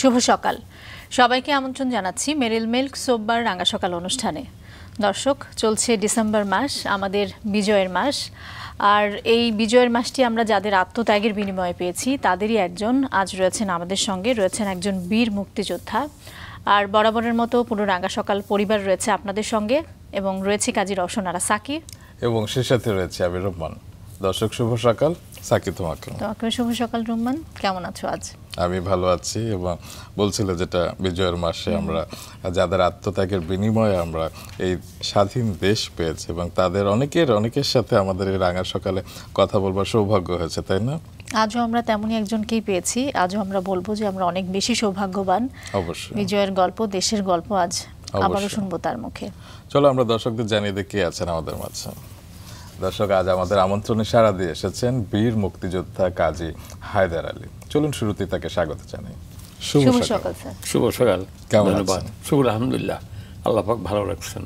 শুভ সকাল। সবাইকে আমন্ত্রণ জানাচ্ছি মেরিল মিল্ক সোববার রাঙা সকাল অনুষ্ঠানে। দর্শক, চলছে ডিসেম্বর মাস, আমাদের বিজয়ের মাস। আর এই বিজয়ের মাসটি আমরা যাদের আত্মত্যাগের বিনিময়ে পেয়েছি, তাদেরই একজন আজ রয়েছেন আমাদের সঙ্গে। রয়েছেন একজন বীর মুক্তিযোদ্ধা। আর বরাবরের মতো পুরো রাঙ্গা সকাল পরিবার রয়েছে আপনাদের সঙ্গে এবং রয়েছে কাজী রওশনারা সাকি এবং সে সাথে রয়েছে আমি রহমান। দর্শক, শুভ সকাল। সাকি তোমাকে তোমাকে শুভ সকাল রুম্মান। কেমন আছো আজ? আমি ভালো আছি এবং বলছিল যেটা বিজয়ের মাসে আমরা যাদের আত্মত্যাগের বিনিময়ে আমরা এই স্বাধীন দেশ পেয়েছি এবং তাদের অনেকের অনেকের সাথে আমাদের এই রাঙা সকালে কথা বলবার সৌভাগ্য হয়েছে তাই না? আজও আমরা তেমনই একজনকেই পেয়েছি। আজও আমরা বলব যে আমরা অনেক বেশি সৌভাগ্যবান। অবশ্যই। বিজয়ের গল্প দেশের গল্প আজ আবারও শুনব তার মুখে। চলো আমরা দর্শকদের জানিয়ে দিই কে আছেন আমাদের মাঝে। দর্শক আজ আমাদের আমন্ত্রণে সাড়া দিয়ে এসেছেন বীর মুক্তিযোদ্ধা কাজী হায়দার আলী। চলুন শুরুতেই তাকে স্বাগত জানাই। শুভ সকাল। শুভ সকাল। কেমন ধন্যবাদ। আছেন? শুভ আলহামদুলিল্লাহ। আল্লাহ পাক ভালো রাখছেন।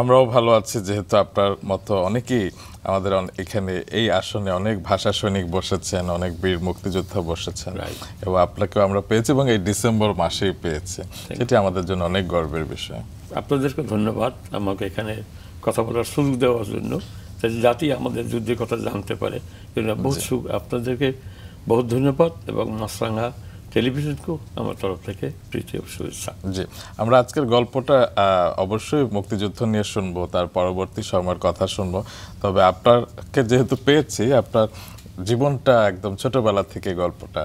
আমরাও ভালো আছি যেহেতু আপনার মতো অনেকেই আমাদের এখানে এই আসনে অনেক ভাষা সৈনিক বসেছেন অনেক বীর মুক্তিযোদ্ধা বসেছেন। এবং আপনাকেও আমরা পেয়েছি এবং এই ডিসেম্বর মাসেই পেয়েছি। সেটি আমাদের জন্য অনেক গর্বের বিষয়। আপনাদেরকে ধন্যবাদ আমাকে এখানে কথা বলার সুযোগ দেওয়ার জন্য। জাতি আমাদের যুদ্ধের কথা জানতে পারে। বহুত সুখ। আপনাদেরকে বহুত ধন্যবাদ এবং মাসরাঙ্গা টেলিভিশনকেও আমার তরফ থেকে প্রীতি শুভেচ্ছা। জি। আমরা আজকের গল্পটা অবশ্যই মুক্তিযুদ্ধ নিয়ে শুনব তার পরবর্তী সময়ের কথা শুনব। তবে আপনাকে যেহেতু পেয়েছি আপনার জীবনটা একদম ছোটবেলা থেকে গল্পটা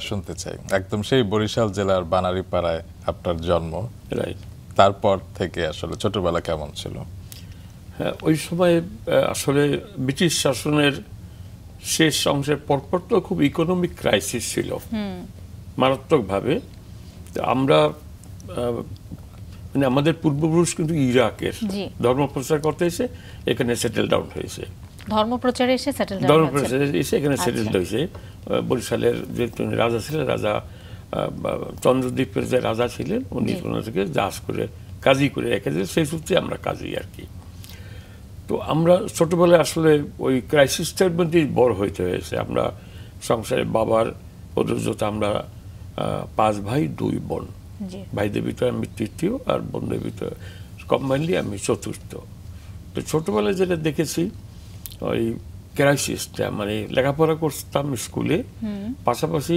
শুনতে চাই। একদম সেই বরিশাল জেলার বানারীপাড়ায় আপনার জন্ম। রাইট। তারপর থেকে আসলে ছোটবেলা কেমন ছিল? ওই সময় আসলে ব্রিটিশ শাসনের শেষ অংশের পরপর তো খুব ইকোনমিক ক্রাইসিস ছিল। মারাত্মকভাবে। আমরা মানে আমাদের পূর্বপুরুষ কিন্তু ইরাকের। ধর্ম প্রচার করতে এসে এখানে সেটেল ডাউন হয়েছে। ধর্ম প্রচারে এসে সেটেল ধর্ম প্রচার এসে এখানে আচ্ছা। সেটেল হয়েছে বরিশালের যে রাজা ছিলেন রাজা চন্দ্রদ্বীপের যে রাজা ছিলেন উনি। থেকে জাহাজ করে কাজী করে রেখেছে। সেই সূত্রে আমরা কাজী আর কি। তো আমরা ছোটবেলায় আসলে ওই ক্রাইসিসটার মধ্যেই বড় হইতে হয়েছে। আমরা সংসারে বাবার প্রযোজ্যতা আমরা পাঁচ ভাই দুই বোন। ভাইদের ভিতরে আমি তৃতীয় আর বোনদের ভিতরে কম্বাইনলি আমি চতুর্থ। তো ছোটবেলায় যেটা দেখেছি ওই ক্রাইসিসটা মানে লেখাপড়া করতাম স্কুলে পাশাপাশি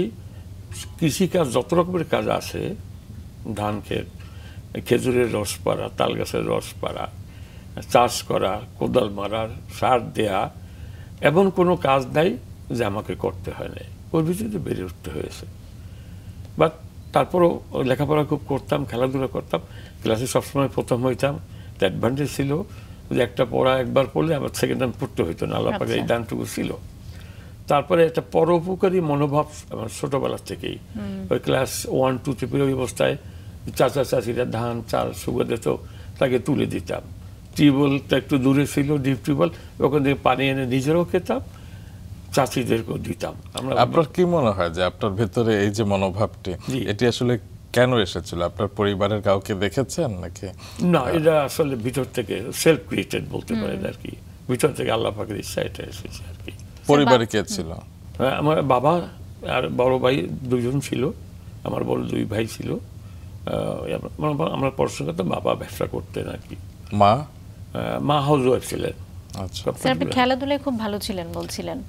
কৃষিকাজ যত রকমের কাজ আছে ধান ক্ষেত খেজুরের রস পাড়া তাল গাছের রস পাড়া চাষ করা কোদাল মারার সার দেয়া এমন কোনো কাজ নাই যে আমাকে করতে হয় নাই। ওর ভিতরে বেড়ে উঠতে হয়েছে। বাট তারপরও লেখাপড়া খুব করতাম খেলাধুলা করতাম। ক্লাসে সবসময় প্রথম হইতাম। অ্যাডভান্টেজ ছিল যে একটা পড়া একবার পড়লে আমার সেকেন্ড টাইম পড়তে হইতো না আল্লাহ এই আচ্ছা। দানটুকু ছিল। তারপরে একটা পরোপকারী মনোভাব আমার ছোটবেলা থেকেই। ওই ক্লাস ওয়ান টু থ্রি ওই অবস্থায় চাচা চাচিরা ধান চাল সুগার দিত তাকে তুলে দিতাম। টিউবওয়েলটা একটু দূরে ছিল ডিপ টিউবওয়েল ওখান থেকে পানি এনে নিজেরাও খেতাম চাষিদেরকেও দিতাম। আমরা আপনার কি মনে হয় যে আপনার ভেতরে এই যে মনোভাবটি। এটি আসলে কেন এসেছিল? আপনার পরিবারের কাউকে দেখেছেন নাকি? না এটা আসলে ভিতর থেকে সেলফ ক্রিয়েটেড বলতে পারেন আর কি। ভিতর থেকে আল্লাহ পাকের ইচ্ছা এটা এসেছে আর কি। পরিবারে কে ছিল? হ্যাঁ, আমার বাবা আর বড় ভাই দুজন ছিল আমার বড় দুই ভাই ছিল। আমার- আমার পড়াশোনা করতে বাবা ব্যবসা করতেন আর কি। মা? মা হাউস ওয়াইফ ছিলেন। আচ্ছা। আপনি খেলাধুলায় খুব ভালো ছিলেন বলছিলেন।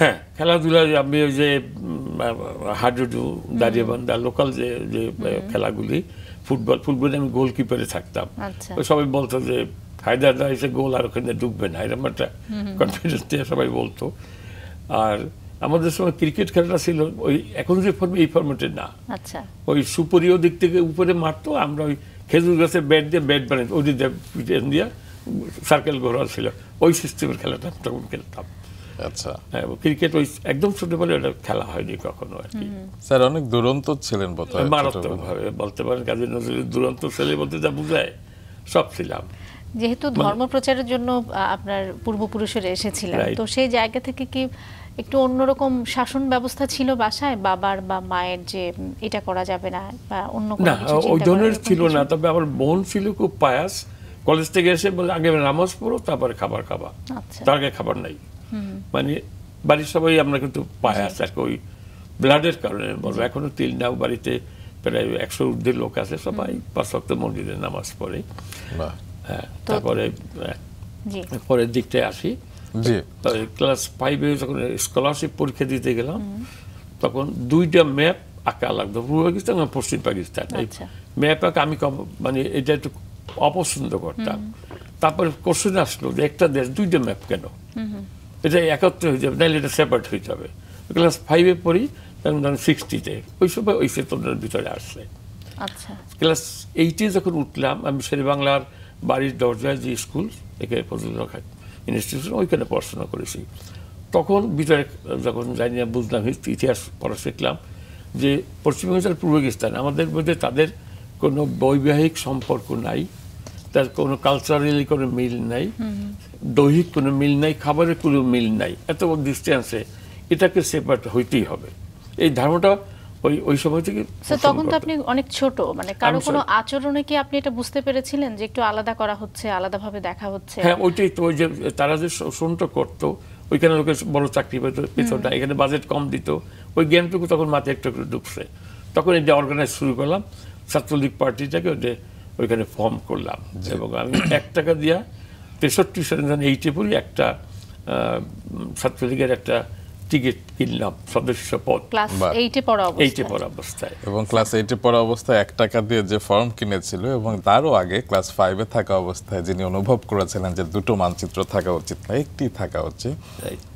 হ্যাঁ খেলাধুলা আমি ওই যে হাডুডু দাঁড়িয়ে বান্ধা লোকাল যে যে খেলাগুলি ফুটবল ফুটবলে আমি গোলকিপারে থাকতাম। আচ্ছা। ওই সবাই বলতো যে হায়দারদা এসে গোল আর ওখানে ঢুকবে না এরকম একটা কনফিডেন্স দিয়ে সবাই বলতো। আর আমাদের সময় ক্রিকেট খেলাটা ছিল ওই এখন যে ফর্মে এই ফর্মেটের না। আচ্ছা। ওই সুপরিয় দিক থেকে উপরে মারতো আমরা ওই খেজুর গাছের ব্যাট দিয়ে ব্যাট বানাই ওই দিয়ে দিয়ে সার্কেল ঘোরা ছিল ওই সিস্টেমের খেলাটা তখন খেলতাম। আচ্ছা। হ্যাঁ ক্রিকেট ওই একদম ছোটবেলায় ওটা খেলা হয়নি কখনো আর কি। স্যার অনেক দুরন্ত ছিলেন বোধহয় মারাত্মক ভাবে বলতে পারেন কাজী নজরুল দুরন্ত ছেলে বলতে যা বুঝায় সব ছিলাম। যেহেতু ধর্ম প্রচারের জন্য আপনার পূর্বপুরুষেরা এসেছিলেন তো সেই জায়গা থেকে কি একটু অন্যরকম শাসন ব্যবস্থা ছিল বাসায়? বাবার বা মায়ের যে এটা করা যাবে না বা অন্য কোনো না কিছু ওই ধরনের ছিল না তবে আমার বোন ছিল খুব পায়াস কলেজ থেকে এসে বলে আগে নামাজ পড়ো তারপরে খাবার খাবা। আচ্ছা। তার আগে খাবার নাই। মানে বাড়ির সবাই আমরা কিন্তু পায়াস আর কি ওই ব্লাডের কারণে বলব এখনও তিল নাও বাড়িতে প্রায় একশো ঊর্ধ্বের লোক আছে সবাই পাঁচ সপ্তাহ মন্দিরে নামাজ পড়ে। হ্যাঁ তারপরে পরের দিকটায় আসি। জি। ক্লাস ফাইভে যখন স্কলারশিপ পরীক্ষা দিতে গেলাম তখন দুইটা ম্যাপ আঁকা লাগতো। পূর্ব পাকিস্তান এবং পশ্চিম পাকিস্তান। আচ্ছা। ম্যাপ আঁকা আমি মানে এটা একটু অপছন্দ করতাম। তারপরে কোশ্চেন আসলো যে একটা দেশ দুইটা ম্যাপ কেন? এটা একত্রে হয়ে যাবে নাহলে এটা সেপারেট হয়ে যাবে। ক্লাস ফাইভে পড়ি তখন ধরেন সিক্সটিতে ওই সময় ওই চেতনার ভিতরে আসছে। আচ্ছা। ক্লাস এইটে যখন উঠলাম আমি শেরে বাংলার বাড়ির দরজায় যে স্কুল এখানে ফজলুল হক ইনস্টিটিউশন ওইখানে পড়াশোনা করেছি। তখন ভিতরে যখন জানি না বুঝলাম ইতিহাস পড়া শিখলাম যে পশ্চিমবঙ্গের পূর্ব পাকিস্তান আমাদের মধ্যে তাদের কোনো বৈবাহিক সম্পর্ক নাই। তার কোনো কালচারালি কোনো মিল নাই। দৈহিক কোনো মিল নাই খাবারের কোনো মিল নাই। এত ডিস্টেন্সে এটাকে সেপারেট হইতেই হবে। এই ধারণাটা ওই ওই সময় থেকে তখন তো আপনি অনেক ছোট মানে কারও কোনো আচরণে কি আপনি এটা বুঝতে পেরেছিলেন যে একটু আলাদা করা হচ্ছে আলাদাভাবে দেখা হচ্ছে? হ্যাঁ ওইটাই তো ওই যে তারা যে শোনটা করতো ওইখানে লোকের বড় চাকরি পেত পেত না। এখানে বাজেট কম দিত। ওই জ্ঞানটুকু তখন মাথায় একটু একটু ঢুকছে। তখন এটা অর্গানাইজ শুরু করলাম। ছাত্রলীগ পার্টিটাকে ওটা ওইখানে ফর্ম করলাম। এবং আমি এক টাকা দিয়া তেষট্টি সালে যখন এইটে পড়ি একটা ছাত্রলীগের একটা টিকিট কিনলাম সদস্য পদ। ক্লাস এইটে পড়া এইটে পড়া অবস্থায়। এবং ক্লাস এইটে পড়া অবস্থায় এক টাকা দিয়ে যে ফর্ম কিনেছিল এবং তারও আগে ক্লাস ফাইভে থাকা অবস্থায় যিনি অনুভব করেছিলেন যে দুটো মানচিত্র থাকা উচিত না একটি থাকা উচিত.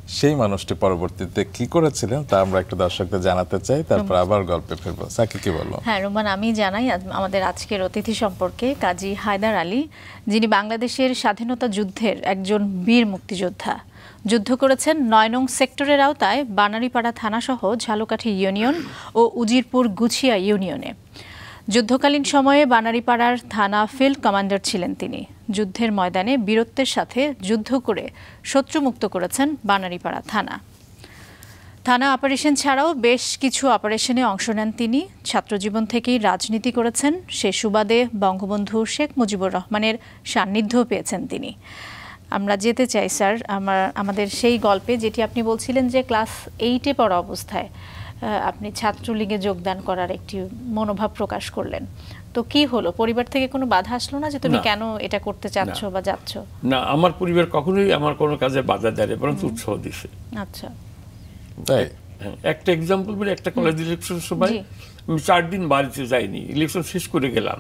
সেই মানুষটি পরবর্তীতে কি করেছিলেন তা আমরা একটু দর্শকদের জানাতে চাই তারপর আবার গল্পে ফিরবো। সাকি কি বলব হ্যাঁ রোমান আমি জানাই আমাদের আজকের অতিথি সম্পর্কে কাজী হায়দার আলী যিনি বাংলাদেশের স্বাধীনতা যুদ্ধের একজন বীর মুক্তিযোদ্ধা। যুদ্ধ করেছেন নয় নং সেক্টরের আওতায় বানারীপাড়া থানাসহ ঝালকাঠি ইউনিয়ন ও উজিরপুর গুছিয়া ইউনিয়নে। যুদ্ধকালীন সময়ে বানারীপাড়ার থানা ফিল্ড কমান্ডার ছিলেন তিনি। যুদ্ধের ময়দানে বীরত্বের সাথে যুদ্ধ করে শত্রুমুক্ত করেছেন বানারীপাড়া থানা। থানা অপারেশন ছাড়াও বেশ কিছু অপারেশনে অংশ নেন তিনি। ছাত্রজীবন থেকেই রাজনীতি করেছেন। সে সুবাদে বঙ্গবন্ধু শেখ মুজিবুর রহমানের সান্নিধ্য পেয়েছেন তিনি। আমরা যেতে চাই, স্যার, আমার, আমাদের সেই গল্পে যেটি আপনি বলছিলেন যে ক্লাস এইটে পড়া অবস্থায় আপনি ছাত্রলীগে যোগদান করার একটি মনোভাব প্রকাশ করলেন। তো কি হলো? পরিবার থেকে কোনো বাধা আসলো না যে তুমি কেন এটা করতে চাচ্ছ বা যাচ্ছ? না আমার পরিবার কখনোই আমার কোনো কাজে বাধা দেয় বরং উৎসাহ দিছে। আচ্ছা। তাই? হ্যাঁ, একটা এক্সাম্পল বলি একটা কলেজ ইলেকশন সময় আমি চার দিন বাড়িতে যাইনি ইলেকশন শেষ করে গেলাম।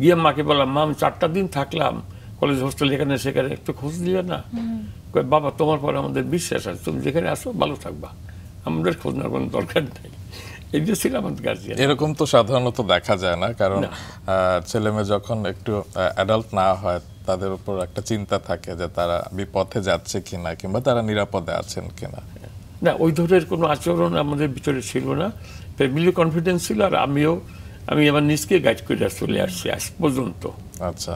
গিয়ে মাকে বললাম মা আমি চারটা দিন থাকলাম কলেজ হোস্টেল এখানে সেখানে। একটু খোঁজ দিলে না। বাবা তোমার পরে আমাদের বিশ্বাস আছে তুমি যেখানে আসো ভালো থাকবা। আমাদের খোঁজ নেওয়ার কোনো দরকার নেই। এই যে ছিল আমাদের গার্জিয়ান। এরকম তো সাধারণত দেখা যায় না কারণ ছেলে মেয়ে যখন একটু অ্যাডাল্ট না হয় তাদের উপর একটা চিন্তা থাকে যে তারা বিপথে যাচ্ছে কিনা কিংবা তারা নিরাপদে আছেন কিনা। না ওই ধরনের কোনো আচরণ আমাদের ভিতরে ছিল না। ফ্যামিলি কনফিডেন্স ছিল আর আমিও আমি আমার নিজকে গাইড করে চলে আসছি আজ পর্যন্ত। আচ্ছা।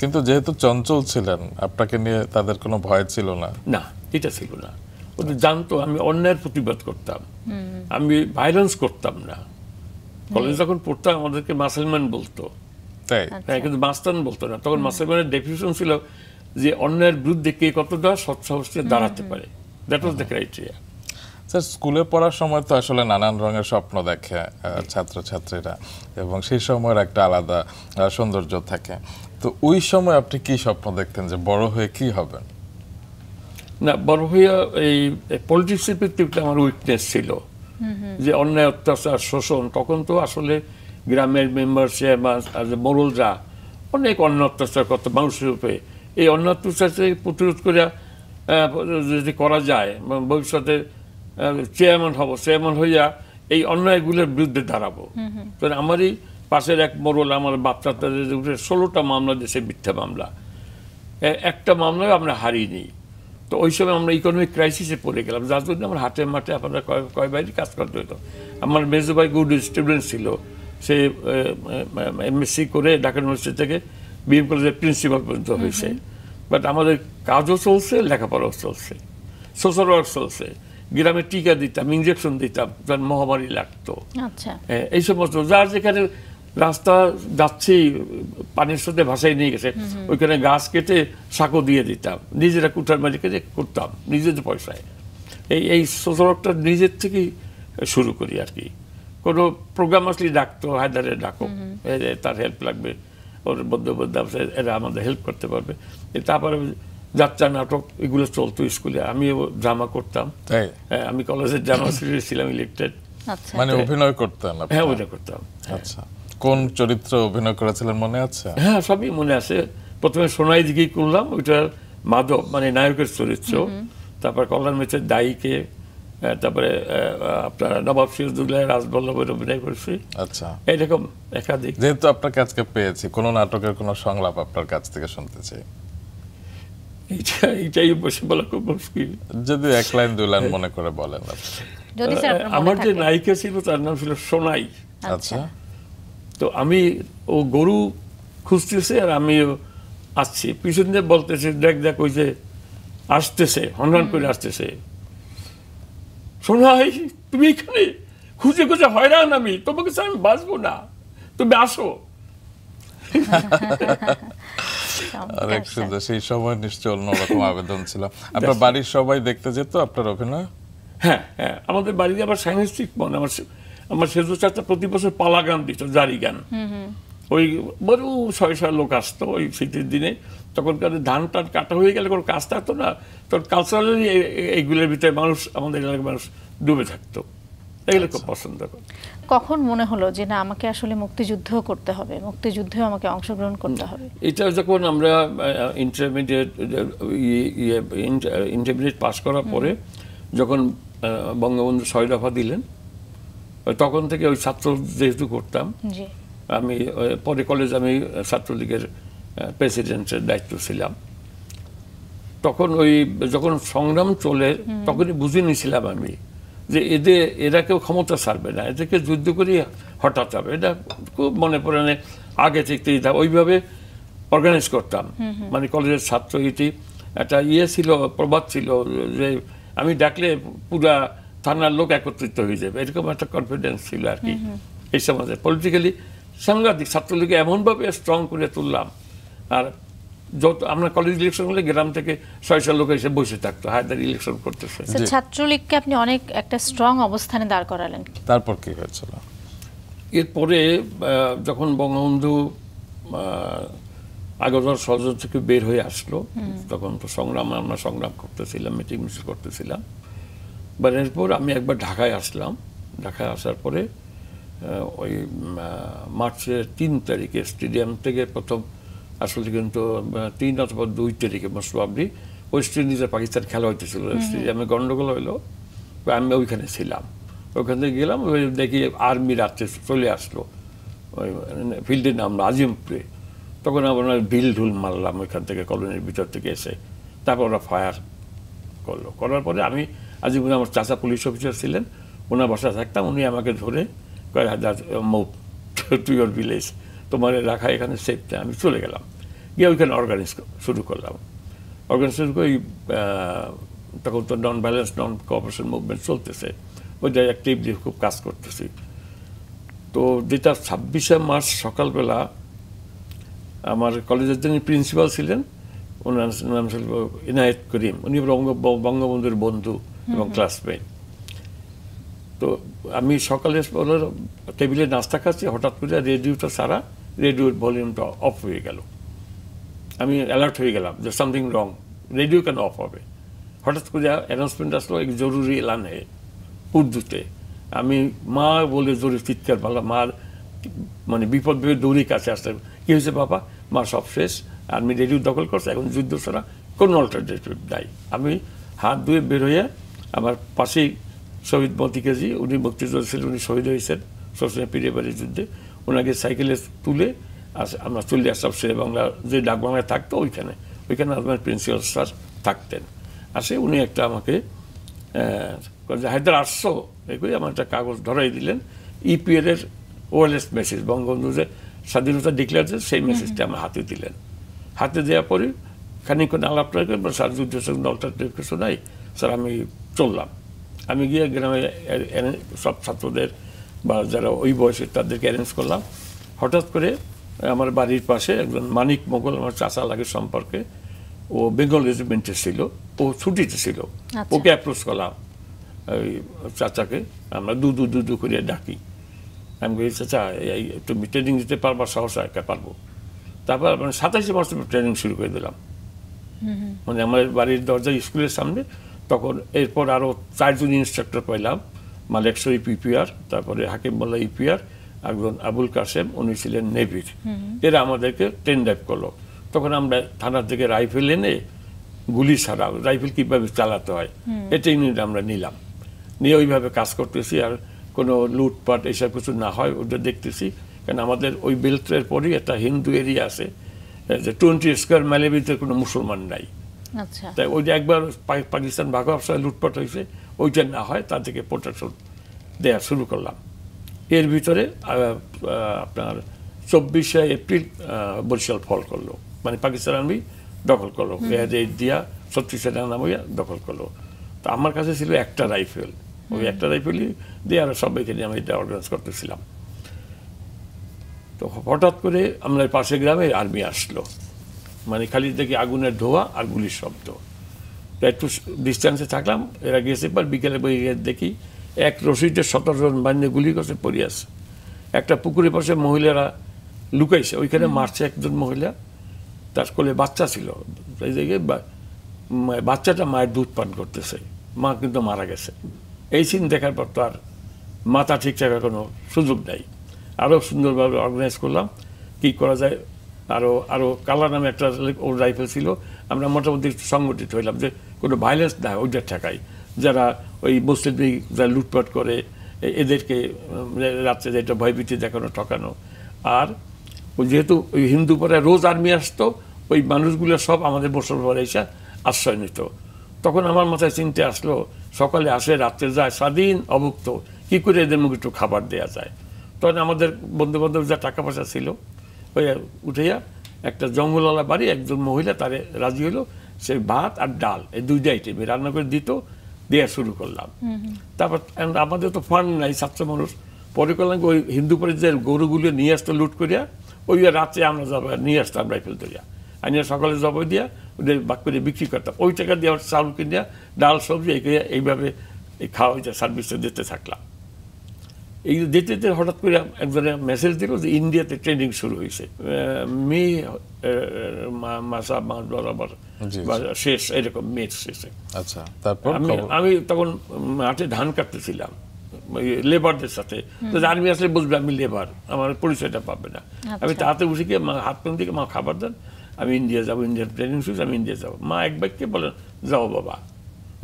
কিন্তু যেহেতু চঞ্চল ছিলেন আপনাকে নিয়ে তাদের কোনো ভয় ছিল না? না এটা ছিল না। জানতো আমি অন্যায়ের প্রতিবাদ করতাম। আমি ভাইলেন্স করতাম না। কলেজ যখন পড়তাম আমাদেরকে মাসেলম্যান বলতো। তাই? হ্যাঁ, কিন্তু মাস্তান বলতো না। তখন মাসেলম্যানের ডেফিনেশন ছিল যে অন্যায়ের বিরুদ্ধে কে কতটা সৎসাহসে দাঁড়াতে পারে। That was the criteria sir স্কুলে পড়ার সময় তো আসলে নানান রঙের স্বপ্ন দেখে আহ, ছাত্রছাত্রীরা। এবং সেই সময়ের একটা আলাদা সৌন্দর্য থাকে। তো ওই সময় আপনি কি স্বপ্ন দেখতেন যে বড় হয়ে কি হবেন? না বড় হইয়া এই পলিটিক্সের প্রতি আমার উইকনেস ছিল। যে অন্যায় অত্যাচার শোষণ তখন তো আসলে গ্রামের মেম্বার চেয়ারম্যান আর যে মোড়লরা অনেক অন্য অত্যাচার করত মানুষের উপরে। এই অন্য অত্যাচারকে প্রতিরোধ করে যদি করা যায় ভবিষ্যতে চেয়ারম্যান হব চেয়ারম্যান হইয়া এই অন্যায়গুলোর বিরুদ্ধে দাঁড়াবো। তো আমারই পাশের এক মোড়ল আমার বাচ্চাদের উঠে ষোলোটা মামলা দেশে মিথ্যা মামলা। একটা মামলায় আমরা হারিয়ে তো ওই সময় আমরা ইকোনমিক ক্রাইসিসে পড়ে গেলাম। যার জন্য আমার হাটে মাঠে আপনারা কয় কয় বাইরে কাজ করতে হতো আমার মেজো ভাই গুড স্টুডেন্ট ছিল। সে এমএসসি করে ঢাকা ইউনিভার্সিটি থেকে বিএম কলেজের প্রিন্সিপাল পর্যন্ত হয়েছে। বাট আমাদের কাজও চলছে লেখাপড়াও চলছে। সোশ্যাল ওয়ার্ক চলছে। গ্রামে টিকা দিতাম ইঞ্জেকশন দিতাম মহামারী লাগতো। আচ্ছা। হ্যাঁ, এই সমস্ত যার যেখানে রাস্তা যাচ্ছেই পানির সাথে ভাসাই নিয়ে গেছে। ওইখানে গাছ কেটে সাঁকো দিয়ে দিতাম। নিজেরা কুঠার মালিকে করতাম নিজেদের পয়সায়। এই এই সোসারকটা নিজের থেকেই শুরু করি আর কি। কোনো প্রোগ্রাম আসলে ডাকতো হায়দারে ডাকো তার হেল্প লাগবে। ওর বদ্ধবদ্ধ আছে এরা আমাদের হেল্প করতে পারবে। তারপরে যাত্রা নাটক এগুলো চলতো স্কুলে। আমিও ড্রামা করতাম। হ্যাঁ, আমি কলেজের ড্রামা সিরিজ ছিলাম ইলেক্টেড আচ্ছা। মানে অভিনয় আপনি? হ্যাঁ ওইটা করতাম। আচ্ছা। কোন চরিত্র অভিনয় করেছিলেন মনে আছে? হ্যাঁ সবই মনে আছে। প্রথমে সোনাই দিকেই করলাম ওইটার মাধব মানে নায়কের চরিত্র। তারপর কল্যাণ মিত্রের দায়ীকে তারপরে আপনার নবাব সিরাজুল্লাহ রাজবল্লভের অভিনয় করেছি। আচ্ছা। এইরকম একাধিক। যেহেতু আপনার কাছকে পেয়েছি কোন নাটকের কোন সংলাপ আপনার কাছ থেকে শুনতে চাই? এইটাই বসে বলা খুব মুশকিল। যদি এক লাইন দুই লাইন মনে করে বলেন। আমার যে নায়িকা ছিল তার নাম ছিল সোনাই। আচ্ছা। তো আমি ও গরু খুঁজতেছে আর আমি আসছি। পিছন দিয়ে বলতেছে দেখ দেখ ওই যে আসতেছে হনহন করে আসতেছে। সোনাই তুমি এখানে খুঁজে খুঁজে হয়রান আমি তোমাকে আমি বাঁচবো না। তুমি আসো। অনেক সুন্দর। সেই সময় নিশ্চয় অন্যরকম আবেদন ছিল। আপনার বাড়ির সবাই দেখতে যেত আপনার অভিনয়? হ্যাঁ হ্যাঁ। আমাদের বাড়িতে আবার সাংস্কৃতিক মন আমার আমার সেজু চাচা প্রতি বছর পালা গান দিত জারি গান। ওই বড় ছয় ছয় লোক আসতো ওই শীতের দিনে। তখনকার ধান টান কাটা হয়ে গেলে কোনো কাজ থাকতো না। তখন কালচারালি এইগুলোর ভিতরে মানুষ আমাদের এলাকার মানুষ ডুবে থাকতো। এগুলো খুব পছন্দ করে। কখন মনে হলো যে না আমাকে আসলে মুক্তিযুদ্ধ করতে হবে মুক্তিযুদ্ধেও আমাকে অংশগ্রহণ করতে হবে? এটা যখন আমরা ইন্টারমিডিয়েট ইন্টারমিডিয়েট পাস করার পরে যখন বঙ্গবন্ধু ছয় দফা দিলেন তখন থেকে ওই ছাত্র যেহেতু করতাম আমি পরে কলেজ আমি ছাত্রলীগের প্রেসিডেন্টের দায়িত্ব ছিলাম। তখন ওই যখন সংগ্রাম চলে তখনই বুঝে নিয়েছিলাম আমি যে এদের এরা কেউ ক্ষমতা ছাড়বে না এদেরকে যুদ্ধ করে হঠাৎ হবে। এটা খুব মনে পড়ে না, আগে থেকে ওইভাবে অর্গানাইজ করতাম। মানে কলেজের ছাত্র ইতি একটা ইয়ে ছিল প্রবাদ ছিল যে আমি ডাকলে পুরা থানার লোক একত্রিত হয়ে যাবে। এরকম একটা কনফিডেন্স ছিল আর কি। এই সমাজে। পলিটিক্যালি সাংঘাতিক ছাত্রলীগকে এমনভাবে স্ট্রং করে তুললাম আর যত আমরা কলেজ ইলেকশন হলে গ্রাম থেকে ছয় ছয় লোক এসে বসে থাকতো হায়দার ইলেকশন করতেছে। ছাত্রলীগকে আপনি অনেক একটা স্ট্রং অবস্থানে দাঁড় করালেন। তারপর কি হয়েছিল? এরপরে আহ, যখন বঙ্গবন্ধু আহ, আগরতলা সদর থেকে বের হয়ে আসলো তখন তো সংগ্রাম আমরা সংগ্রাম করতেছিলাম মিটিং মিছিল করতেছিলাম। বা এরপর আমি একবার ঢাকায় আসলাম। ঢাকায় আসার পরে ওই মার্চের তিন তারিখে স্টেডিয়াম থেকে প্রথম আসলে কিন্তু তিন অথবা দুই তারিখে মোস্ট প্রবলি ওয়েস্ট ইন্ডিজের পাকিস্তান খেলা হইতেছিল। স্টেডিয়ামে গন্ডগোল হইল। আমি ওইখানে ছিলাম। ওখান থেকে গেলাম ওই দেখি আর্মি রাত্রে চলে আসলো। ওই ফিল্ডের নাম আজিমপুরে তখন আমরা ঢিল ঢুল মারলাম ওইখান থেকে কলোনির ভিতর থেকে এসে। তারপর ওরা ফায়ার করল। করার পরে আমি আজিমপুরে আমার চাচা পুলিশ অফিসার ছিলেন। ওনার বাসায় থাকতাম, উনি আমাকে ধরে কয়, হাজার টু ইয়োর ভিলেজ তোমার রাখা এখানে সেফ আমি চলে গেলাম। গিয়ে ওইখানে অর্গানাইজ শুরু করলাম। অর্গানাইজ শুরু করে তখন তো non balance non cooperation movement চলতেছে। ওই ওইটা অ্যাক্টিভলি খুব কাজ করতেছি। তো যেটা ছাব্বিশে মার্চ সকালবেলা আমার কলেজের যিনি প্রিন্সিপাল ছিলেন, ওনার নাম ছিল ইনায়েত করিম। উনি বঙ্গ- বঙ্গবন্ধুর বন্ধু। এবং ক্লাসমেট তো আমি সকালে টেবিলে নাস্তা খাচ্ছি হঠাৎ করে রেডিওটা সারা রেডিওর ভলিউমটা অফ হয়ে গেল। আমি অ্যালার্ট হয়ে গেলাম যে সামথিং রং রেডিও কেন অফ হবে? হঠাৎ করে অ্যানাউন্সমেন্ট আসলো এক জরুরি এলান উর্দুতে। আমি মা বলে জোরে চিৎকার পারলাম মার মানে বিপদ ভেবে দৌড়ি কাছে আসতে কি হয়েছে বাবা? মা সব শেষ। আর্মি রেডিও দখল করছে এখন যুদ্ধ ছাড়া কোনো অল্টারনেটিভ নাই। আমি হাত ধুয়ে বের হয়ে আমার পাশেই শহীদ মতি কেজি উনি মুক্তিযোদ্ধা ছিলেন উনি শহীদ হয়েছেন সবসময় পিড়ে বাড়ির যুদ্ধে। ওনাকে সাইকেলে তুলে আর আমরা চলে আসলাম বাংলা যে ডাক বাংলায় থাকতো ওইখানে। ওইখানে আমার প্রিন্সিপাল স্যার থাকতেন। আসে উনি একটা আমাকে হায়দার আসছো? এগুলি আমার একটা কাগজ ধরাই দিলেন ইপিএল এর ওয়েলএস মেসেজ বঙ্গবন্ধু যে স্বাধীনতা ডিক্লেয়ার সেই মেসেজটা আমার হাতে দিলেন। হাতে দেওয়ার পরে খানিক্ষণ আলাপ করে স্যার যুদ্ধ সঙ্গে অল্টারনেটিভ কিছু নাই। স্যার আমি চললাম। আমি গিয়ে গ্রামে সব ছাত্রদের বা যারা ওই বয়সে তাদেরকে অ্যারেঞ্জ করলাম। হঠাৎ করে আমার বাড়ির পাশে একজন মানিক মোগল আমার চাচা লাগে সম্পর্কে ও বেঙ্গল রেজিমেন্টে ছিল ও ছুটিতে ছিল। আচ্ছা। ওকে অ্যাপ্রোচ করলাম ওই চাচাকে আমরা দু দু দু দু করে ডাকি। আমি বলি চাচা এই তুমি ট্রেনিং দিতে পারবা সহসা একা পারব। তারপর মানে সাতাশে বছর ট্রেনিং শুরু করে দিলাম। মানে আমার বাড়ির দরজা স্কুলের সামনে তখন এরপর আরও চারজন ইনস্ট্রাক্টর পাইলাম মালেকশো ইপিপিআর তারপরে হাকিম মোল্লা ইপিআর একজন আবুল কাসেম উনি ছিলেন নেভির। এরা আমাদেরকে ট্রেন ড্রাইভ করল। তখন আমরা থানার থেকে রাইফেল এনে গুলি ছাড়া রাইফেল কীভাবে চালাতে হয় এটা ইউনিট আমরা নিলাম। নিয়ে ওইভাবে কাজ করতেছি আর কোনো লুটপাট এসব কিছু না হয় ওটা দেখতেছি। কারণ আমাদের ওই বেল্টের পরই একটা হিন্দু এরিয়া আছে যে টোয়েন্টি স্কোয়ার মাইলের ভিতরে কোনো মুসলমান নাই। আচ্ছা। তাই ওই যে একবার পাকিস্তান ভাগো অবস্থায় লুটপাট হয়েছে ওইটা না হয় তা থেকে প্রোটেকশন দেওয়া শুরু করলাম। এর ভিতরে আপনার চব্বিশে এপ্রিল বরিশাল ফল করল। মানে পাকিস্তান আর্মি দখল করল। এ দিয়া ছত্রিশে নামাইয়া দখল করল। তো আমার কাছে ছিল একটা রাইফেল ওই একটা রাইফেলই দিয়ে আর সবাইকে নিয়ে আমি এটা অর্গানাইজ করতেছিলাম। তো হঠাৎ করে আমরা পাশে গ্রামে আর্মি আসলো। মানে খালি দেখি আগুনের ধোয়া আর গুলির শব্দ। তো একটু ডিস্টেন্সে থাকলাম এরা গেছে এবার বিকেলে বই দেখি এক রশিদের সতেরো জন বান্ধে গুলি করছে পড়ে আছে। একটা পুকুরের পাশে মহিলারা লুকাইছে ওইখানে মারছে একজন মহিলা তার কোলে বাচ্চা ছিল। এই বা- বাচ্চাটা মায়ের দুধ পান করতেছে মা কিন্তু মারা গেছে। এই সিন দেখার পর তো আর মাথা ঠিকঠাক কোনো সুযোগ নাই। আরও সুন্দরভাবে অর্গানাইজ করলাম কি করা যায় আরও আরও কালা নামে একটা ওর রাইফেল ছিল। আমরা মোটামুটি সংগঠিত হইলাম যে কোনো ভাইলেন্স না ওইটা ঠেকাই। যারা ওই মুসলিম লীগ যারা লুটপাট করে এদেরকে রাত্রে যেটা ভয়ভীতি দেখানো, ঠকানো। আর যেহেতু ওই হিন্দু পরে রোজ আর্মি আসতো, ওই মানুষগুলো সব আমাদের পরে এসে আশ্রয় নিত। তখন আমার মাথায় চিন্তা আসলো, সকালে আসে, রাত্রে যায়, স্বাধীন অভুক্ত। কি করে এদের মুখে একটু খাবার দেওয়া যায়? তখন আমাদের বন্ধু বান্ধব যা টাকা পয়সা ছিল উঠেয়া একটা জঙ্গলওয়ালা বাড়ি একজন মহিলা তারে রাজি হলো সে ভাত আর ডাল এই দুইটা আইটেমে রান্না করে দিত দেওয়া শুরু করলাম। তারপর আমাদের তো ফান্ড নাই ছাত্র মানুষ। পরে করলাম ওই হিন্দু পরে যে গরুগুলো নিয়ে আসতো লুট করিয়া ওই রাত্রে আমরা যাব নিয়ে আসতাম রাইফেল ধরিয়া। আনিয়া সকালে জবাই দিয়া ওদের বাক করে বিক্রি করতাম। ওই টাকা দিয়ে চাউল কিনিয়া ডাল সবজি এইভাবে এই খাওয়া সার্ভিসটা দিতে থাকলাম। এই দিতে দিতে হঠাৎ করে একজনের মেসেজ দিল যে ইন্ডিয়াতে ট্রেনিং শুরু হয়েছে মে মাসা মাস বরাবর। শেষ এরকম মের শেষে। আচ্ছা তারপর আমি আমি তখন মাঠে ধান কাটতেছিলাম। লেবারদের সাথে। তো আর্মি আসলে বুঝবে আমি লেবার আমার পরিচয়টা পাবে না। আমি আচ্ছা। তাতে উঠে গিয়ে মা হাত পান দিকে মা খাবার দেন আমি ইন্ডিয়া যাব ইন্ডিয়ার ট্রেনিং শুরু আমি ইন্ডিয়া যাব। মা এক বাক্যে বলেন যাও বাবা।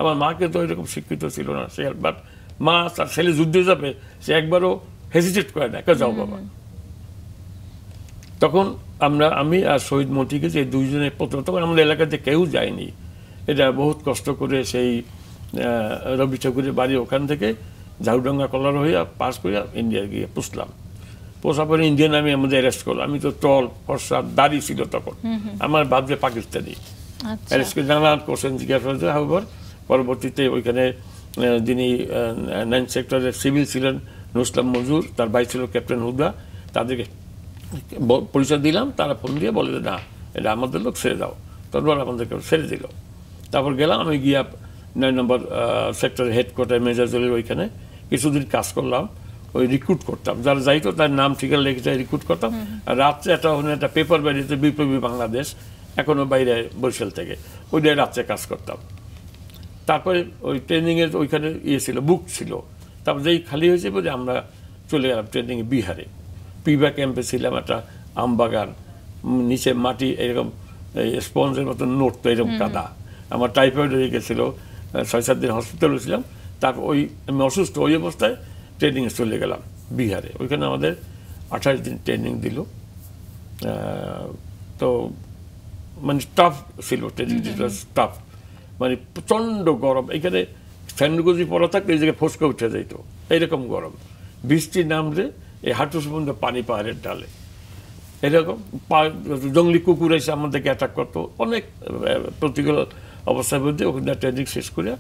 আমার মাকে তো এরকম শিক্ষিত ছিল না সে বাট মা তার ছেলে যুদ্ধে যাবে সে একবারও হেজিটেট করে না কে যাও বাবা। তখন আমরা আমি আর শহীদ মতিকে যে দুইজনের প্রথম তখন আমাদের এলাকাতে কেউ যায়নি এটা বহুত কষ্ট করে সেই রবি ঠাকুরের বাড়ি ওখান থেকে ঝাউডাঙ্গা কলার হইয়া পাস করিয়া ইন্ডিয়া গিয়ে পুষলাম। পোষা পরে ইন্ডিয়ান আমি আমাদের অ্যারেস্ট করল। আমি তো টল ফর্সা দাড়ি ছিল তখন। আমার ভাবছে পাকিস্তানি। আচ্ছা। অ্যারেস্ট করে নানান কোশ্চেন জিজ্ঞাসা করেছে হাউবার পরবর্তীতে ওইখানে যিনি নাইন সেক্টরের সিভিল ছিলেন নুসলাম মজুর তার ভাই ছিল ক্যাপ্টেন হুদা। তাদেরকে পরিচয় দিলাম তারা ফোন দিয়ে বলে যে না এটা আমাদের লোক ছেড়ে দাও। তারপর আমাদেরকে ছেড়ে দিল। তারপর গেলাম আমি গিয়া নয় নম্বর সেক্টর হেডকোয়ার্টার মেজাজলের ওইখানে কিছুদিন কাজ করলাম ওই রিক্রুট করতাম। যারা যাইতো তার নাম ঠিকানা লিখে যায় রিক্রুট করতাম। আর রাত্রে একটা ওখানে একটা পেপার বেরিয়েছে বিপ্লবী বাংলাদেশ এখনও বাইরে বরিশাল থেকে। ওইটাই রাত্রে কাজ করতাম। তারপরে ওই ট্রেনিংয়ের ওইখানে ইয়ে ছিল বুক ছিল। তারপর যেই খালি হয়েছে বলে আমরা চলে গেলাম ট্রেনিংয়ে বিহারে। পিবা ক্যাম্পে ছিলাম একটা আম বাগান নিচে মাটি এরকম স্পঞ্জের মতো নোট তো এরকম কাদা। আমার টাইফয়েড হয়ে গেছিল ছয় সাত দিন হসপিটালে ছিলাম। তারপর ওই আমি অসুস্থ ওই অবস্থায় ট্রেনিংয়ে চলে গেলাম বিহারে। ওইখানে আমাদের আঠাশ দিন ট্রেনিং দিল। তো মানে টাফ ছিল ট্রেনিং টাফ মানে প্রচণ্ড গরম। এখানে স্যান্ডগোজি পড়া থাকলে এই জায়গায় ফসকা উঠে যেত এইরকম গরম। বৃষ্টি নামলে এই হাঁটু সম্বন্ধে পানি পাহাড়ের ডালে। এরকম জঙ্গলি কুকুর এসে আমাদেরকে অ্যাটাক করতো। অনেক প্রতিকূল অবস্থার মধ্যে ওখানে ট্রেনিং শেষ করে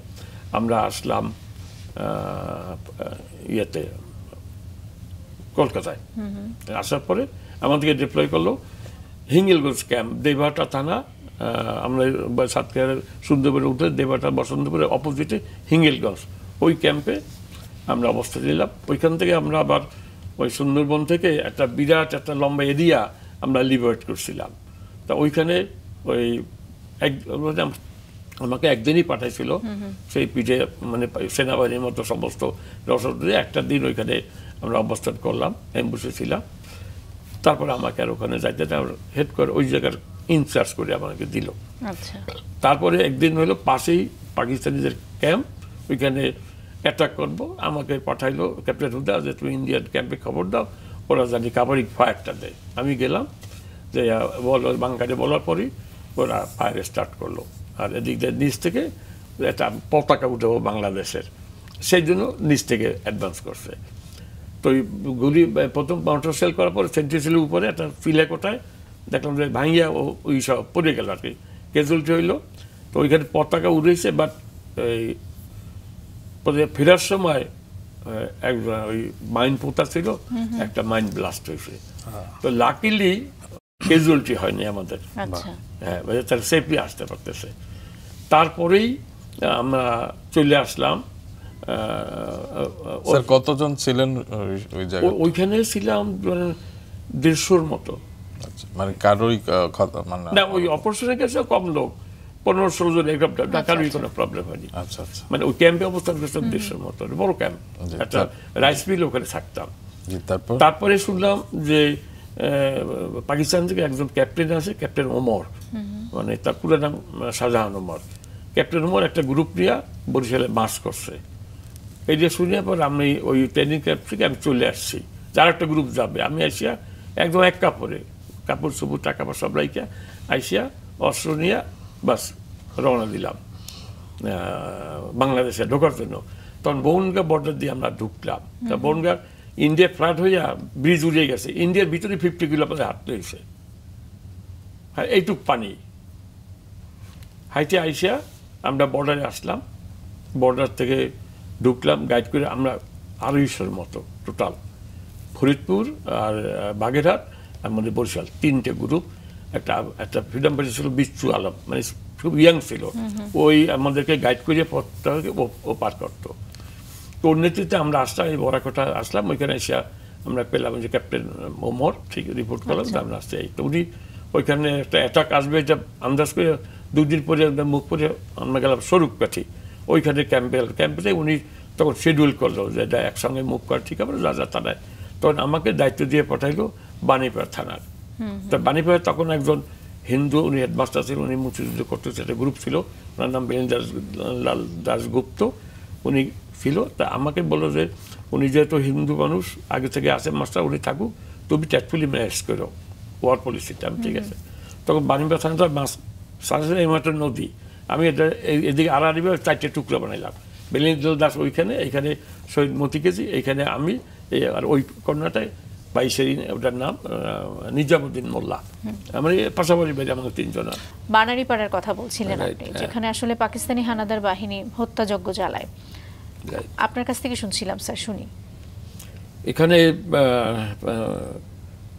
আমরা আসলাম ইয়েতে কলকাতায়। আসার পরে আমাদেরকে ডিপ্লয় করল হিঙ্গেলগঞ্জ ক্যাম্প দেবাটা থানা আমরা সাতক্ষীরার সুন্দরবনে উঠে দেবাটা বসন্তপুরের অপোজিটে হিঙ্গেলগঞ্জ। ওই ক্যাম্পে আমরা অবস্থা নিলাম। ওইখান থেকে আমরা আবার ওই সুন্দরবন থেকে একটা বিরাট একটা লম্বা এরিয়া আমরা লিবারেট করছিলাম। তা ওইখানে ওই এক আমাকে একদিনই পাঠাইছিল। সেই পিঠে মানে সেনাবাহিনীর মতো সমস্ত রসদ দিয়ে একটা দিন ওইখানে আমরা অবস্থান করলাম এম্বুসে ছিলাম। তারপরে আমাকে আর ওখানে যাইতে হেড করে ওই জায়গার ইনচার্জ করে আমাকে দিল। আচ্ছা। তারপরে একদিন হলো পাশেই পাকিস্তানিদের ক্যাম্প ওইখানে অ্যাটাক করব। আমাকে পাঠাইলো ক্যাপ্টেন হুদা যে তুমি ইন্ডিয়ান ক্যাম্পে খবর দাও ওরা জানি কাভারিং ফায়ারটা দেয়। আমি গেলাম যে বলো বাঙ্গারে বলার পরই ওরা ফায়ার স্টার্ট করল। আর এদিক দিয়ে নিচ থেকে একটা পতাকা উঠাবো বাংলাদেশের। সেই জন্য নিচ থেকে অ্যাডভান্স করছে। তো ওই গুলি প্রথম কাউন্টার সেল করার পরে সেন্ট্রিসেলের উপরে একটা ফিলে কোটায় দেখলাম যে ভাঙিয়া ও ওই সব পড়ে গেল আর কি। ক্যাজুয়ালিটি হইল। তো ওইখানে পতাকা উড়েছে বাট এই ফেরার সময় এক ওই মাইন পোতা ছিল একটা মাইন ব্লাস্ট হয়েছে। তো লাকিলি ক্যাজুয়ালিটি হয়নি আমাদের। আচ্ছা। হ্যাঁ মানে তারা সেফলি আসতে পারতেছে। তারপরেই আমরা চলে আসলাম কতজন ছিলেন ওইখানে ছিলাম দেড়শোর মতো। মানে কারোই মানে না ওই অপারেশনের কাছে কম লোক। পনেরো ষোলো জন এরকম ঢাকারই কোনো প্রবলেম হয়নি। আচ্ছা আচ্ছা। মানে ওই ক্যাম্পে অবস্থান করতাম দেড়শোর মতো বড় ক্যাম্প। একটা রাইস মিল ওখানে থাকতাম। তারপর? তারপরে শুনলাম যে পাকিস্তান থেকে একজন ক্যাপ্টেন আছে ক্যাপ্টেন ওমর। মানে তার পুরো নাম শাহজাহান ওমর। ক্যাপ্টেন ওমর একটা গ্রুপ নিয়ে বরিশালে মাস করছে। এই যে শুনে পর আমি ওই ট্রেনিং ক্যাম্প থেকে আমি চলে আসছি। যার একটা গ্রুপ যাবে। আমি আসিয়া একদম এক কাপড়ে কাপড় চুপুর টাকা পয়সা সব রাইখা আইসিয়া অস্ত্র নিয়ে বাস রওনা দিলাম। বাংলাদেশে ঢোকার জন্য। তখন বনগা বর্ডার দিয়ে আমরা ঢুকলাম। তা বনগা ইন্ডিয়া ফ্লাট হইয়া ব্রিজ উড়ে গেছে। ইন্ডিয়ার ভিতরে ফিফটি কিলো পথে হাঁটতে হয়েছে। হ্যাঁ এইটুক পানি। হাইটে আইসিয়া আমরা বর্ডারে আসলাম। বর্ডার থেকে ঢুকলাম। গাইড করে আমরা আড়াইশোর মতো টোটাল ফরিদপুর আর বাগেরহাট। মানে বরিশাল তিনটে গ্রুপ একটা একটা ফ্রিডম পার্টি ছিল বিচ্ছু আলম মানে খুব ইয়াং ছিল। ওই আমাদেরকে গাইড করে পথটা ও- পার করতো। তো ওর নেতৃত্বে আমরা আসলাম এই বরাকটা আসলাম ওইখানে এসে আমরা পেলাম যে ক্যাপ্টেন ওমর ঠিক রিপোর্ট করলাম যে আমরা এই। তো উনি ওইখানে একটা অ্যাটাক আসবে এটা আন্দাজ করে দুদিন পরে আমরা মুখ পরে আমরা গেলাম স্বরূপ কাঠি ওইখানে ক্যাম্পে ক্যাম্পে উনি তখন শিডিউল করল যে এটা একসঙ্গে মুখ করা ঠিক হবে যা যা থানায় তখন আমাকে দায়িত্ব দিয়ে পাঠাইলো বাণীপাড়া থানার। তা বাণীপাড়া তখন একজন হিন্দু উনি হেডমাস্টার ছিল উনি মুক্তিযুদ্ধ করতে একটা গ্রুপ ছিল ওনার নাম বীরেন দাস লাল দাসগুপ্ত উনি ছিল। তা আমাকে বলল যে উনি যেহেতু হিন্দু মানুষ আগে থেকে আসে মাস্টার উনি থাকুক তুমি ট্যাকফুলি ম্যানেজ করো ওয়ার পলিসিটা আমি ঠিক আছে? তখন বাণীবা থানাটা মাছ সাথে এই মাত্র নদী। আমি এটা এদিকে আড়াআড়িভাবে চারটে টুকরো বানাইলাম। বেলিন্দ্র দাস ওইখানে এইখানে শহীদ মতি কেজি এইখানে আমি এই আর ওই কন্যাটায় বাইশের ওটার নাম নিজামুদ্দিন মোল্লা। আমার পাশাপাশি বেড়ে আমাদের তিনজন। বানারীপাড়ার কথা বলছিলেন আপনি হ্যাঁ। যেখানে আসলে পাকিস্তানি হানাদার বাহিনী হত্যাযজ্ঞ চালায় আপনার কাছ থেকে শুনছিলাম স্যার শুনি। এখানে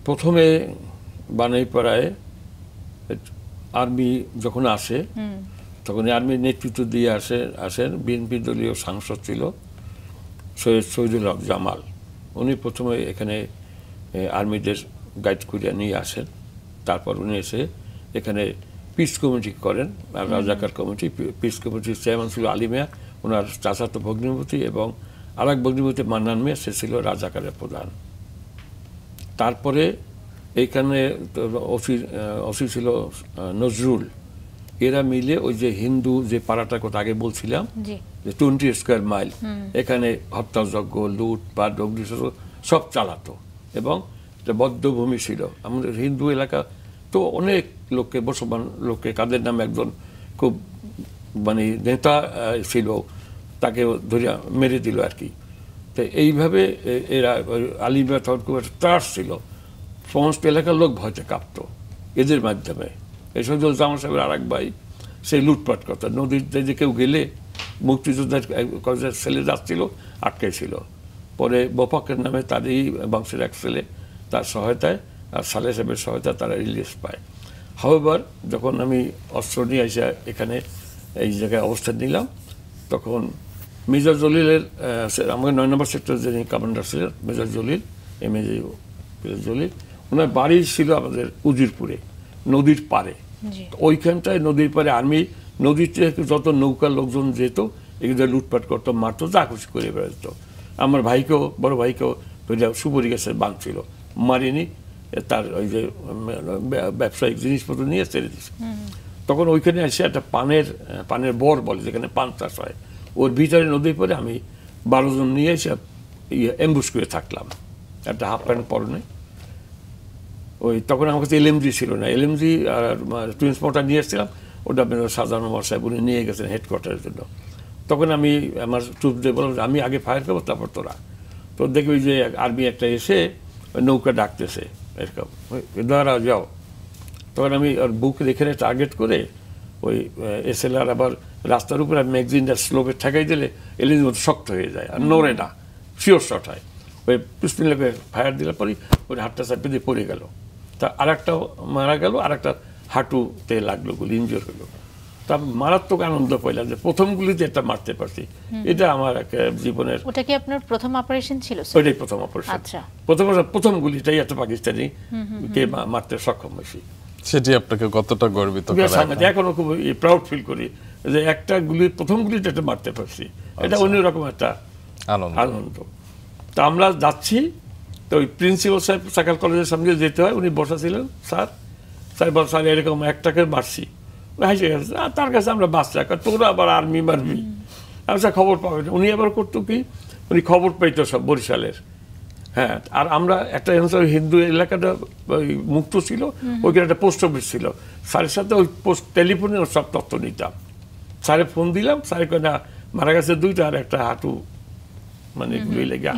প্রথমে বানাইপাড়ায় আর্মি যখন আসে তখন আর্মির নেতৃত্ব দিয়ে আসে আসেন। বিএনপি দলীয় সাংসদ ছিল সৈয়দ হক জামাল। উনি প্রথমে এখানে আর্মিদের গাইড করিয়া নিয়ে আসেন। তারপর উনি এসে এখানে পিস কমিটি করেন রাজাকার কমিটি পিস কমিটির চেয়ারম্যান ছিল আলিমিয়া ওনার চাচাতো ভগ্নিপতি এবং আর এক ভগ্নিপতি মান্নান মিয়া সে ছিল রাজাকারের প্রধান। তারপরে এইখানে ওসি আহ, ছিল নজরুল। এরা মিলে ওই যে হিন্দু যে পাড়াটার কথা আগে বলছিলাম যে টোয়েন্টি স্কোয়ার মাইল এখানে হত্যাযজ্ঞ লুট বা অগ্নিশস্ত্র সব চালাতো। এবং এটা বদ্ধভূমি ছিল। আমাদের হিন্দু এলাকা তো অনেক লোককে বসবান লোককে, কাদের নামে একজন খুব মানে নেতা ছিল তাকে ধরিয়া মেরে দিল আর কি। তো এইভাবে এরা আলিমা তখন খুব একটা ত্রাস ছিল। সমস্ত এলাকার লোক ভয়তে কাঁপতো এদের মাধ্যমে। এই সজল জামা সাহেবের আর এক ভাই সেই লুটপাট করতো। নদীতে যে কেউ গেলে মুক্তিযোদ্ধার কয়েকজন ছেলে যাচ্ছিল আটকে ছিল পরে বফাকের নামে তারই বংশের এক ছেলে তার সহায়তায় আর সালে সাহেবের সহায়তায় তারা রিলিজ পায়। হাওয়েবার যখন আমি অস্ত্র নিয়ে এসে এখানে এই জায়গায় অবস্থান নিলাম তখন মেজর জলিলের আমাকে নয় নম্বর সেক্টর যিনি কমান্ডার ছিলেন major Jalil M A major Jalil ওনার বাড়ি ছিল আমাদের উজিরপুরে নদীর পারে ওইখানটায় নদীর পাড়ে আর্মি নদীতে যত নৌকার লোকজন যেত এগুলো লুটপাট করতো মারতো যা খুশি করে বেড়াতো। আমার ভাইকেও বড় ভাইকেও সুপরি গাছের বাঁধ ছিল। মারিনি তার ওই যে ব্যবসায়িক জিনিসপত্র নিয়ে ছেড়ে দিছে। তখন ওইখানে এসে একটা পানের পানের বর বলে যেখানে পান চাষ হয় ওর ভিতরে নদীর পরে আমি বারো জন নিয়ে এসে ইয়ে এম্বুস করে থাকলাম। একটা হাফ প্যান্ট পরনে। ওই তখন আমার কাছে এলএমজি ছিল না। এলএমজি আর টুইন্স মোটর নিয়ে এসেছিলাম। ওটা আপনার সাধারণ আমার সাহেব উনি নিয়ে গেছেন হেডকোয়ার্টারের জন্য। তখন আমি আমার দিয়ে বললাম আমি আগে ফায়ার করব তারপর তোরা। তো দেখবি যে আর্মি একটা এসে নৌকা ডাকতেছে এরকম দাঁড়া, যাও। তখন আমি ওর বুক এখানে টার্গেট করে ওই এসএলআর আবার রাস্তার উপরে ম্যাগজিনটা স্লোপে ঠেকাই দিলে এলিজ মতো শক্ত হয়ে যায় আর নড়ে না শিওর শট হয়। ওই পিস্তলকে ফায়ার দিলে পরই ওই হাতটা চাপে দিয়ে পড়ে গেল। তা আর একটা মারা গেল আর একটা হাঁটুতে লাগল, গুলি ইনজোর হলো। তা আমি মারাত্মক আনন্দ পাইলাম যে প্রথম গুলিতে একটা মারতে পারছি। এটা আমার একটা জীবনের ওটা কি আপনার প্রথম অপারেশন ছিল স্যার? ওইটাই প্রথম অপারেশন আচ্ছা। প্রথম প্রথম গুলিটাই একটা পাকিস্তানি কে মারতে সক্ষম হয়েছি। সেটি আপনাকে কতটা গর্বিত করে। এখনও খুব প্রাউড ফিল করি যে একটা গুলি প্রথম গুলিটা একটা মারতে পারছি। এটা অন্যরকম একটা আনন্দ। আনন্দ। তা আমরা যাচ্ছি তো ওই প্রিন্সিপাল সাহেব সাকাল কলেজের সামনে যেতে হয় উনি বসা ছিলেন স্যার। স্যার বল স্যার এরকম একটাকে মারছি। হাসে গেছে তার কাছে আমরা বাচ্চা তোরা আবার আর্মি মারবি স্যার খবর পাবে উনি আবার করতো কি? উনি খবর পাইতো সব বরিশালের। হ্যাঁ আর আমরা একটা হিন্দু এলাকাটা ওই মুক্ত ছিল। ওইখানে একটা পোস্ট অফিস ছিল। স্যারের সাথে ওই পোস্ট টেলিফোনে ওর সব তথ্য নিতাম। স্যারে ফোন দিলাম। স্যারে কয় না মারা গেছে দুইটা আর একটা হাঁটু মানে এগুলো লেগে।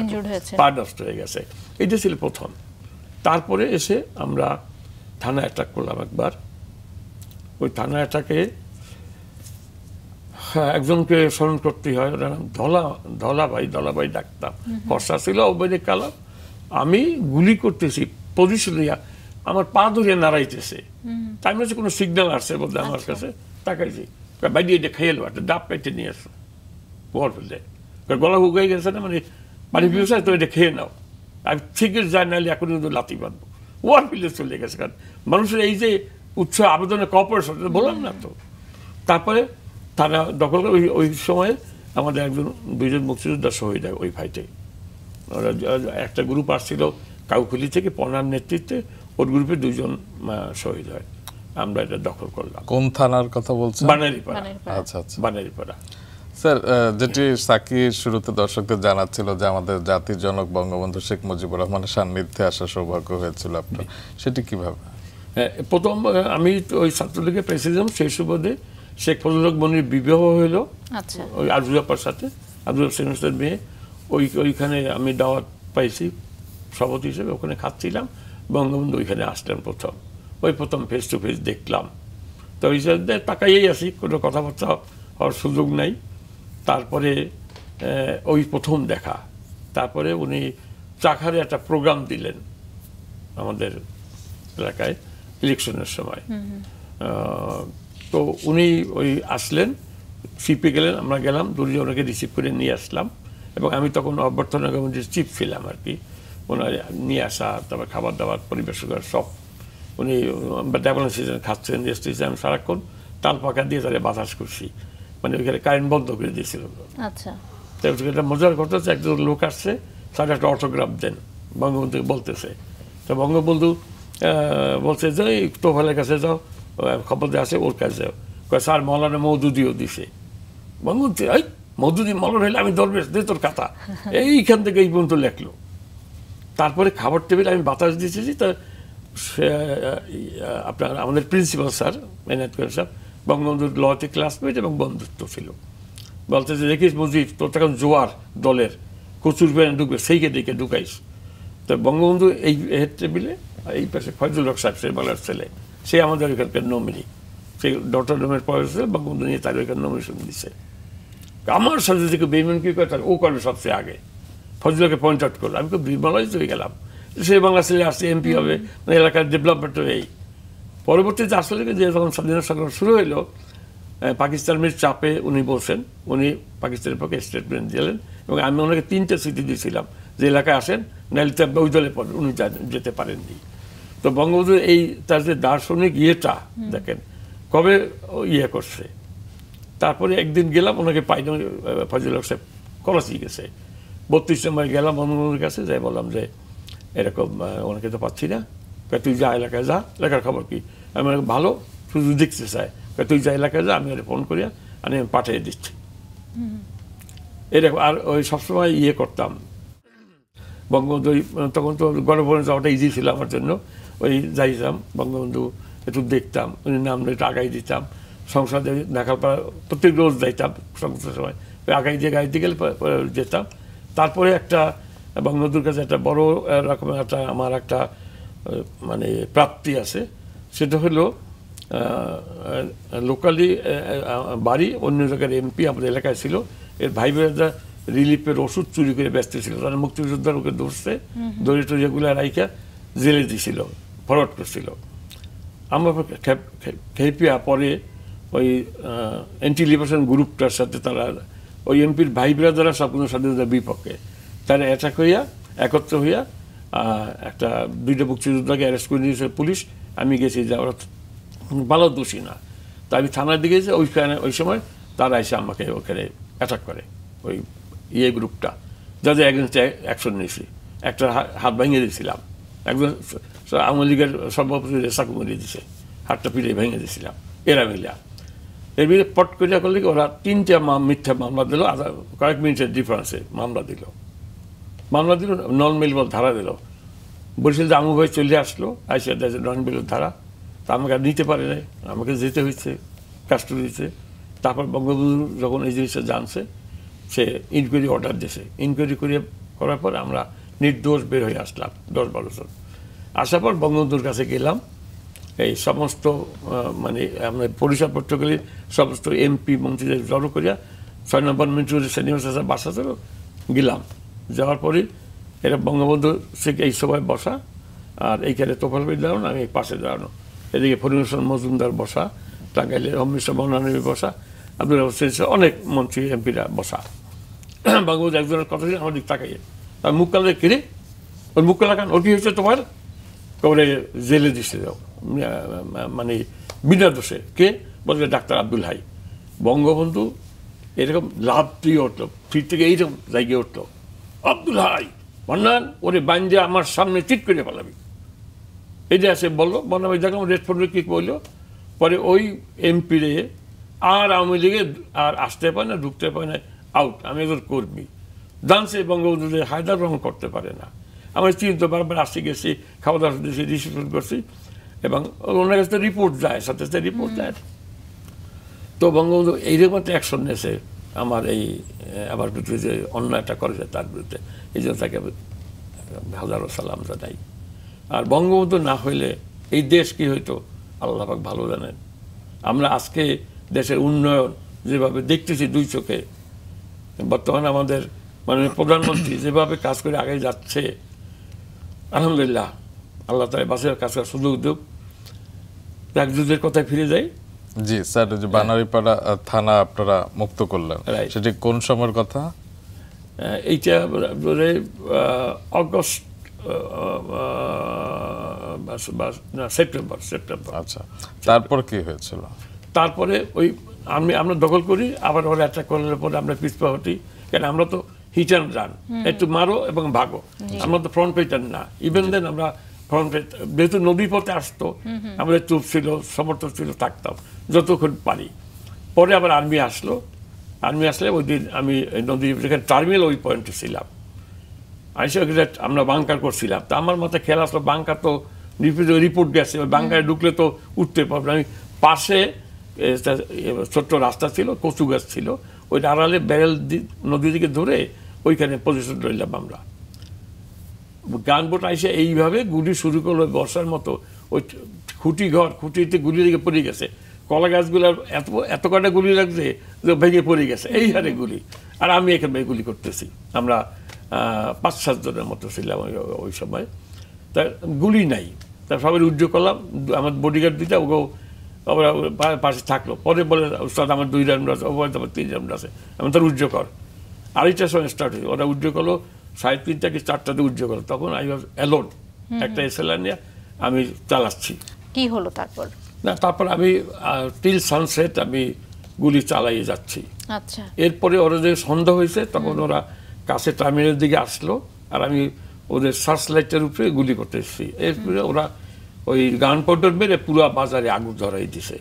পা নষ্ট হয়ে গেছে। এটা ছিল প্রথম। তারপরে এসে আমরা থানা অ্যাটাক করলাম একবার। ওই থানা অ্যাটাকে হ্যাঁ একজনকে স্মরণ করতে হয় ওনার নাম ধলা ধলাভাই ধলাভাই ডাকতাম ফর্সা ছিল অবৈদিক কালাম আমি গুলি করতেছি পজিশন আমার পা ধরে নাড়াইতেছে। তাই মনে কোনো সিগন্যাল আসছে বলতে আমার কাছে? তাকাইছি কয়, বাইরে এটা খেয়ে এলো একটা ডাব পেটে নিয়ে আসো। বল কয়, গলা হুগাই গেছে না মানে পানি পিউছে তো এটা খেয়ে নাও। আমি ঠিক যায় নাহলে এখন কিন্তু লাতি বাঁধবো ওয়ার ফিল্ডে চলে গেছে কারণ মানুষের এই যে উৎস আবেদনের কপারেশন বললাম না তো। তারপরে তারা দখল করে ওই- ওই সময় আমাদের একজন দুইজন মুক্তিযোদ্ধা শহীদ হয় ওই ফাইটে ওরা একটা গ্রুপ আসছিল কাউকুলি থেকে পনার নেতৃত্বে ওর গ্রুপে দুজন শহীদ হয়। আমরা এটা দখল করলাম। কোন থানার কথা বলছেন? বানারিপাড়া। আচ্ছা আচ্ছা। বানারিপাড়া। স্যার যেটি সাকির শুরুতে দর্শকদের জানাচ্ছিল যে আমাদের জাতির জনক বঙ্গবন্ধু শেখ মুজিবুর রহমানের সান্নিধ্যে আসার সৌভাগ্য হয়েছিল আপনার সেটি কীভাবে? প্রথম আমি ওই ছাত্রলীগের প্রেসিডেন্ট সেই সুবাদে শেখ ফজল মনির বিবাহ হইল। আচ্ছা। ওই আজুল আপার সাথে আজুল সেমিস্টার মেয়ে ওই ওইখানে আমি দাওয়াত পাইছি সভাপতি হিসেবে। ওখানে খাচ্ছিলাম। বঙ্গবন্ধু ওইখানে আসলেন প্রথম। ওই প্রথম ফেস টু ফেস দেখলাম। তো ওই তাকাইয়েই আসি কোনো কথাবার্তা হওয়ার সুযোগ নাই। তারপরে ওই প্রথম দেখা। তারপরে উনি চাখারে একটা প্রোগ্রাম দিলেন আমাদের এলাকায়। ইলেকশনের সময়। তো উনি ওই আসলেন শিপে গেলেন আমরা গেলাম দুর্যোগ ওনাকে রিসিভ করে নিয়ে আসলাম। এবং আমি তখন অভ্যর্থনা কমিটির চিফ ছিলাম আর কি ওনার নিয়ে আসা তারপর খাবার দাবার পরিবেশ করা সব উনি ডেভেলপ সিজন খাচ্ছেন রেস্ট আমি সারাক্ষণ তাল পাকা দিয়ে তাদের বাতাস করছি। মানে ওইখানে কারেন্ট বন্ধ করে দিয়েছিল। আচ্ছা। একটা মজার ঘটনা হচ্ছে একজন লোক আসছে স্যার একটা অটোগ্রাফ দেন বঙ্গবন্ধু বলতেছে। তো বঙ্গবন্ধু বলছে যে তোফালের কাছে যাও খবর আসে ওর কাছে যাও। কয় স্যার মৌলানা মৌদুদিও দিছে। বঙ্গবন্ধু এই মৌদুদি মলন হইলে আমি ধরবে দে তোর খাতা। এইখান থেকে এই পর্যন্ত লেখলো। তারপরে খাবার টেবিলে আমি বাতাস দিয়েছি তা সে, আপনার আমাদের principal sir Menat Karim sir বঙ্গবন্ধুর লতে ক্লাসমেট এবং বন্ধুত্ব ছিল। বলতে যে দেখিস মুজিব তোর তখন জোয়ার দলের কচুর বেড়ে ঢুকবে সেইকে দিকে ঢুকাইস। তো বঙ্গবন্ধু এই হেড টেবিলে এই পাশে ফয়জুল হক সাহেব সে বলার ছেলে। সে আমাদের ওইখানকার নমিনি সেই ডক্টর রুমের পয়সা বঙ্গবন্ধু নিয়ে তার ওইখানে নমিনেশন দিছে। আমার সাথে থেকে বেইমান কি করে ও করে সবচেয়ে আগে। ফজলকে পয়েন্ট আউট করল। আমি খুব বিমলাইজ হয়ে গেলাম। সে বাংলা ছেলে আসছে এমপি হবে মানে এলাকার ডেভেলপমেন্ট এই। পরবর্তীতে আসলে যে যখন স্বাধীনতা সংগ্রাম শুরু হইল। পাকিস্তানের চাপে উনি বলছেন উনি পাকিস্তানের পক্ষে স্টেটমেন্ট দিলেন এবং আমি ওনাকে তিনটে সিটি দিয়েছিলাম যে এলাকায় আসেন নাহলে ওই দলে পড়েন উনি যেতে পারেননি। তো বঙ্গবন্ধু এই তার যে দার্শনিক ইয়েটা দেখেন কবে ইয়ে করছে? তারপরে একদিন গেলাম ওনাকে পাইনি ফজল সাহেব করাচি গেছে। বত্রিশ নম্বর গেলাম বঙ্গবন্ধুর কাছে যাই বললাম যে এরকম ওনাকে তো পাচ্ছি না। তুই যা এলাকায় যা এলাকার খবর কি? আমি ভালো শুধু দেখতে চাই তুই যা এলাকায় যা আমি ওরে ফোন করিয়া আমি পাঠিয়ে দিচ্ছি। এরকম আর ওই সবসময় ইয়ে করতাম। বঙ্গবন্ধু তখন তো গণভবনে যাওয়াটা ইজি ছিল আমার জন্য। ওই যাইতাম বঙ্গবন্ধু একটু দেখতাম উনি নাম একটু আগাই দিতাম। সংসদে দেখার পর প্রত্যেক রোজ যাইতাম সংসদের সময়। ওই আগাই দিয়ে গাইতে গেলে যেতাম। তারপরে একটা বঙ্গবন্ধুর কাছে একটা বড় রকমের একটা আমার একটা মানে প্রাপ্তি আছে। সেটা হলো লোকালি বাড়ি অন্য জায়গার এমপি আমাদের এলাকায় ছিল। এর ভাই বোনেরা রিলিফের ওষুধ চুরি করে ব্যস্ত ছিল। তারা মুক্তিযোদ্ধার ওকে ধরছে। দড়ি টড়িগুলো রাইখা জেলে দিছিল। ফরওয়ার্ড করছিল। আমরা খেপিয়া পরে ওই অ্যান্টি লিবারেশন গ্রুপটার সাথে তারা, ওই এমপির ভাই ব্রাদাররা সম্পূর্ণ স্বাধীনতার বিপক্ষে। তারা অ্যাটাক হইয়া, একত্র হইয়া একটা দুইটা মুক্তিযোদ্ধাকে অ্যারেস্ট করে নিয়েছে পুলিশ। আমি গেছি যে ওরা ভালো দোষী না। তা আমি থানার দিকে গেছি ওইখানে, ওই সময় তারা এসে আমাকে ওখানে অ্যাটাক করে, ওই ইয়ে গ্রুপটা যাদের এগেনস্টে অ্যাকশন নিয়েছি। একটা হাত ভেঙে দিয়েছিলাম। একজন আওয়ামী লীগের সভাপতি রেসাকু মেরে দিছে, হাতটা পিড়ে ভেঙে দিয়েছিলাম এরা মিলা। এর বিরুদ্ধে পট করিয়া করলে ওরা তিনটা মিথ্যা মামলা দিল, আধা কয়েক মিনিটের ডিফারেন্সে মামলা দিল। মামলা দিল, নন মেলবল ধারা দিল। বলছিল যে আমু ভাই চলে আসলো, আইসে দেখে নন মেলবল ধারা। তা আমাকে আর নিতে পারে নাই, আমাকে যেতে হয়েছে কাস্টডিতে তারপর বঙ্গবন্ধু যখন এই জিনিসটা জানছে, সে ইনকোয়ারি অর্ডার দিয়েছে ইনকোয়ারি করে করার পর আমরা নির্দোষ বের হয়ে আসলাম দশ বারো জন। আসার পর বঙ্গবন্ধুর কাছে গেলাম। এই সমস্ত মানে আমরা পরিচয়পত্রগুলি সমস্ত এমপি মন্ত্রীদের জড়ো করিয়া ছয় নম্বর মিনিটের সিনিয়র বাসা ছিল গেলাম। যাওয়ার পরে এরা বঙ্গবন্ধু সে এই সবাই বসা, আর এইখানে তোফাল দাঁড়ানো, আমি এই পাশে দাঁড়ানো। এদিকে ফরিদ মজুমদার বসা, টাঙ্গাইলের অমৃত মৌলানবী বসা, আব্দুল হোসেন অনেক মন্ত্রী এমপিরা বসা। বঙ্গবন্ধু একজনের কথা দিক তাকাইয়ে আর মুখ কালে কিরে ওর মুখ কালা কান? ওর কি হয়েছে তোমার? করে জেলে দিছে যাও মানে বিনা দোষে। কে? বলবে ডাক্তার আব্দুল হাই। বঙ্গবন্ধু এরকম লাভ দিয়ে উঠল, ফির থেকে এইরকম জায়গায় উঠল। আব্দুল হাই, বন্যান, ওরে বাইন্দে আমার সামনে চিট করে পালাবি। এই যে আছে বলল বন্যা ভাই দেখলাম ফোন কি বলল, পরে ওই এমপি রে আর আওয়ামী লীগে আর আসতে পারে না, ঢুকতে পারে না আউট আমি একজন কর্মী। ডান্সে বঙ্গবন্ধুদের হায়দার রহমান করতে পারে না। আমার চিন্তা বারবার আসতে গেছি খাওয়া দাওয়া দিয়েছি রিসিপশন করছি এবং ওনার কাছে রিপোর্ট যায় সাথে সাথে রিপোর্ট যায়। তো বঙ্গবন্ধু এইরকম একটা অ্যাকশন নিয়েছে আমার এই আমার বিরুদ্ধে যে একটা করেছে তার বিরুদ্ধে। এই জন্য তাকে হাজারো সালাম জানাই। আর বঙ্গবন্ধু না হইলে এই দেশ কি হইতো? আল্লাহ পাক ভালো জানেন। আমরা আজকে দেশের উন্নয়ন যেভাবে দেখতেছি দুই চোখে বর্তমানে আমাদের মানে প্রধানমন্ত্রী যেভাবে কাজ করে আগে যাচ্ছে আলহামদুলিল্লাহ আল্লাহ তাই বাসের কাজ করার সুযোগ দেব রাজদূতের কথায় ফিরে যাই। জি স্যার যে বানারিপাড়া থানা আপনারা মুক্ত করলেন. সেটি কোন সময়ের কথা? এইটা অগস্ট সেপ্টেম্বর সেপ্টেম্বর। আচ্ছা তারপর কি হয়েছিল? তারপরে ওই আমি আমরা দখল করি আবার ওরা অ্যাটাক করার পরে আমরা পিছপা হটি কারণ আমরা তো হিট অ্যান্ড রান একটু মারো এবং ভাগো। আমরা তো ফ্রন্ট পেটার না। ইভেন দেন আমরা ফ্রন্ট যেহেতু নদী পথে আসতো আমাদের চুপ ছিল সমর্থক ছিল থাকতাম যতক্ষণ পারি। পরে আবার আর্মি আসলো। আর্মি আসলে ওই দিন আমি নদী যেখানে টার্মিনাল ওই পয়েন্টে ছিলাম। আইসে আমরা বাংকার করছিলাম। তা আমার মাথায় খেয়াল আসলো বাংকার তো রিপোর্ট গেছে। ওই বাংকায় ঢুকলে তো উঠতে পারবে না। আমি পাশে ছোট্ট রাস্তা ছিল কচু গাছ ছিল। ওই আড়ালে ব্যারেল নদী দিকে ধরে ওইখানে পজিশন রইলাম আমরা। গান বোট আইসে এইভাবে গুলি শুরু করল, বর্ষার মতো। ওই খুঁটি ঘর, খুঁটিতে গুলি দিকে পড়ে গেছে। কলা গাছগুলোর এত এত কটা গুলি লাগছে যে ভেঙে পড়ে গেছে। এই হারে গুলি। আর আমি এখানে গুলি করতেছি। আমরা পাঁচ, সাত জনের মতো ছিলাম ওই সময়। তা গুলি নাই। তা সবাই উদ্যোগ করলাম। আমার বডিগার্ড দিতে ওগো পা- পাশে থাকল। পরে বলে, উস্তাদ, আমার দুই রাউন্ড আছে বলে তিন রাউন্ড আছে। আমি তার উজ্জ্ব কর আড়াইটার সময় স্টার্ট হয়েছে। ওরা উজ্জ্ব করল সাড়ে তিনটা কি চারটাতে উজ্জ্ব করল। তখন আই ওয়াজ অ্যালোন একটা এসএলআর নিয়ে আমি চালাচ্ছি। কি হলো তারপর? না তারপর আমি টিল সানসেট আমি গুলি চালিয়ে যাচ্ছি। আচ্ছা। এরপরে ওরা যে সন্ধ্যা হয়েছে তখন ওরা কাছে টার্মিনালের দিকে আসলো আর আমি ওদের সার্চ লাইটের উপরে গুলি করতে এসেছি। এরপরে ওরা ওই গান পাউডার মেরে পুরো বাজারে আগুন ধরাই দিছে।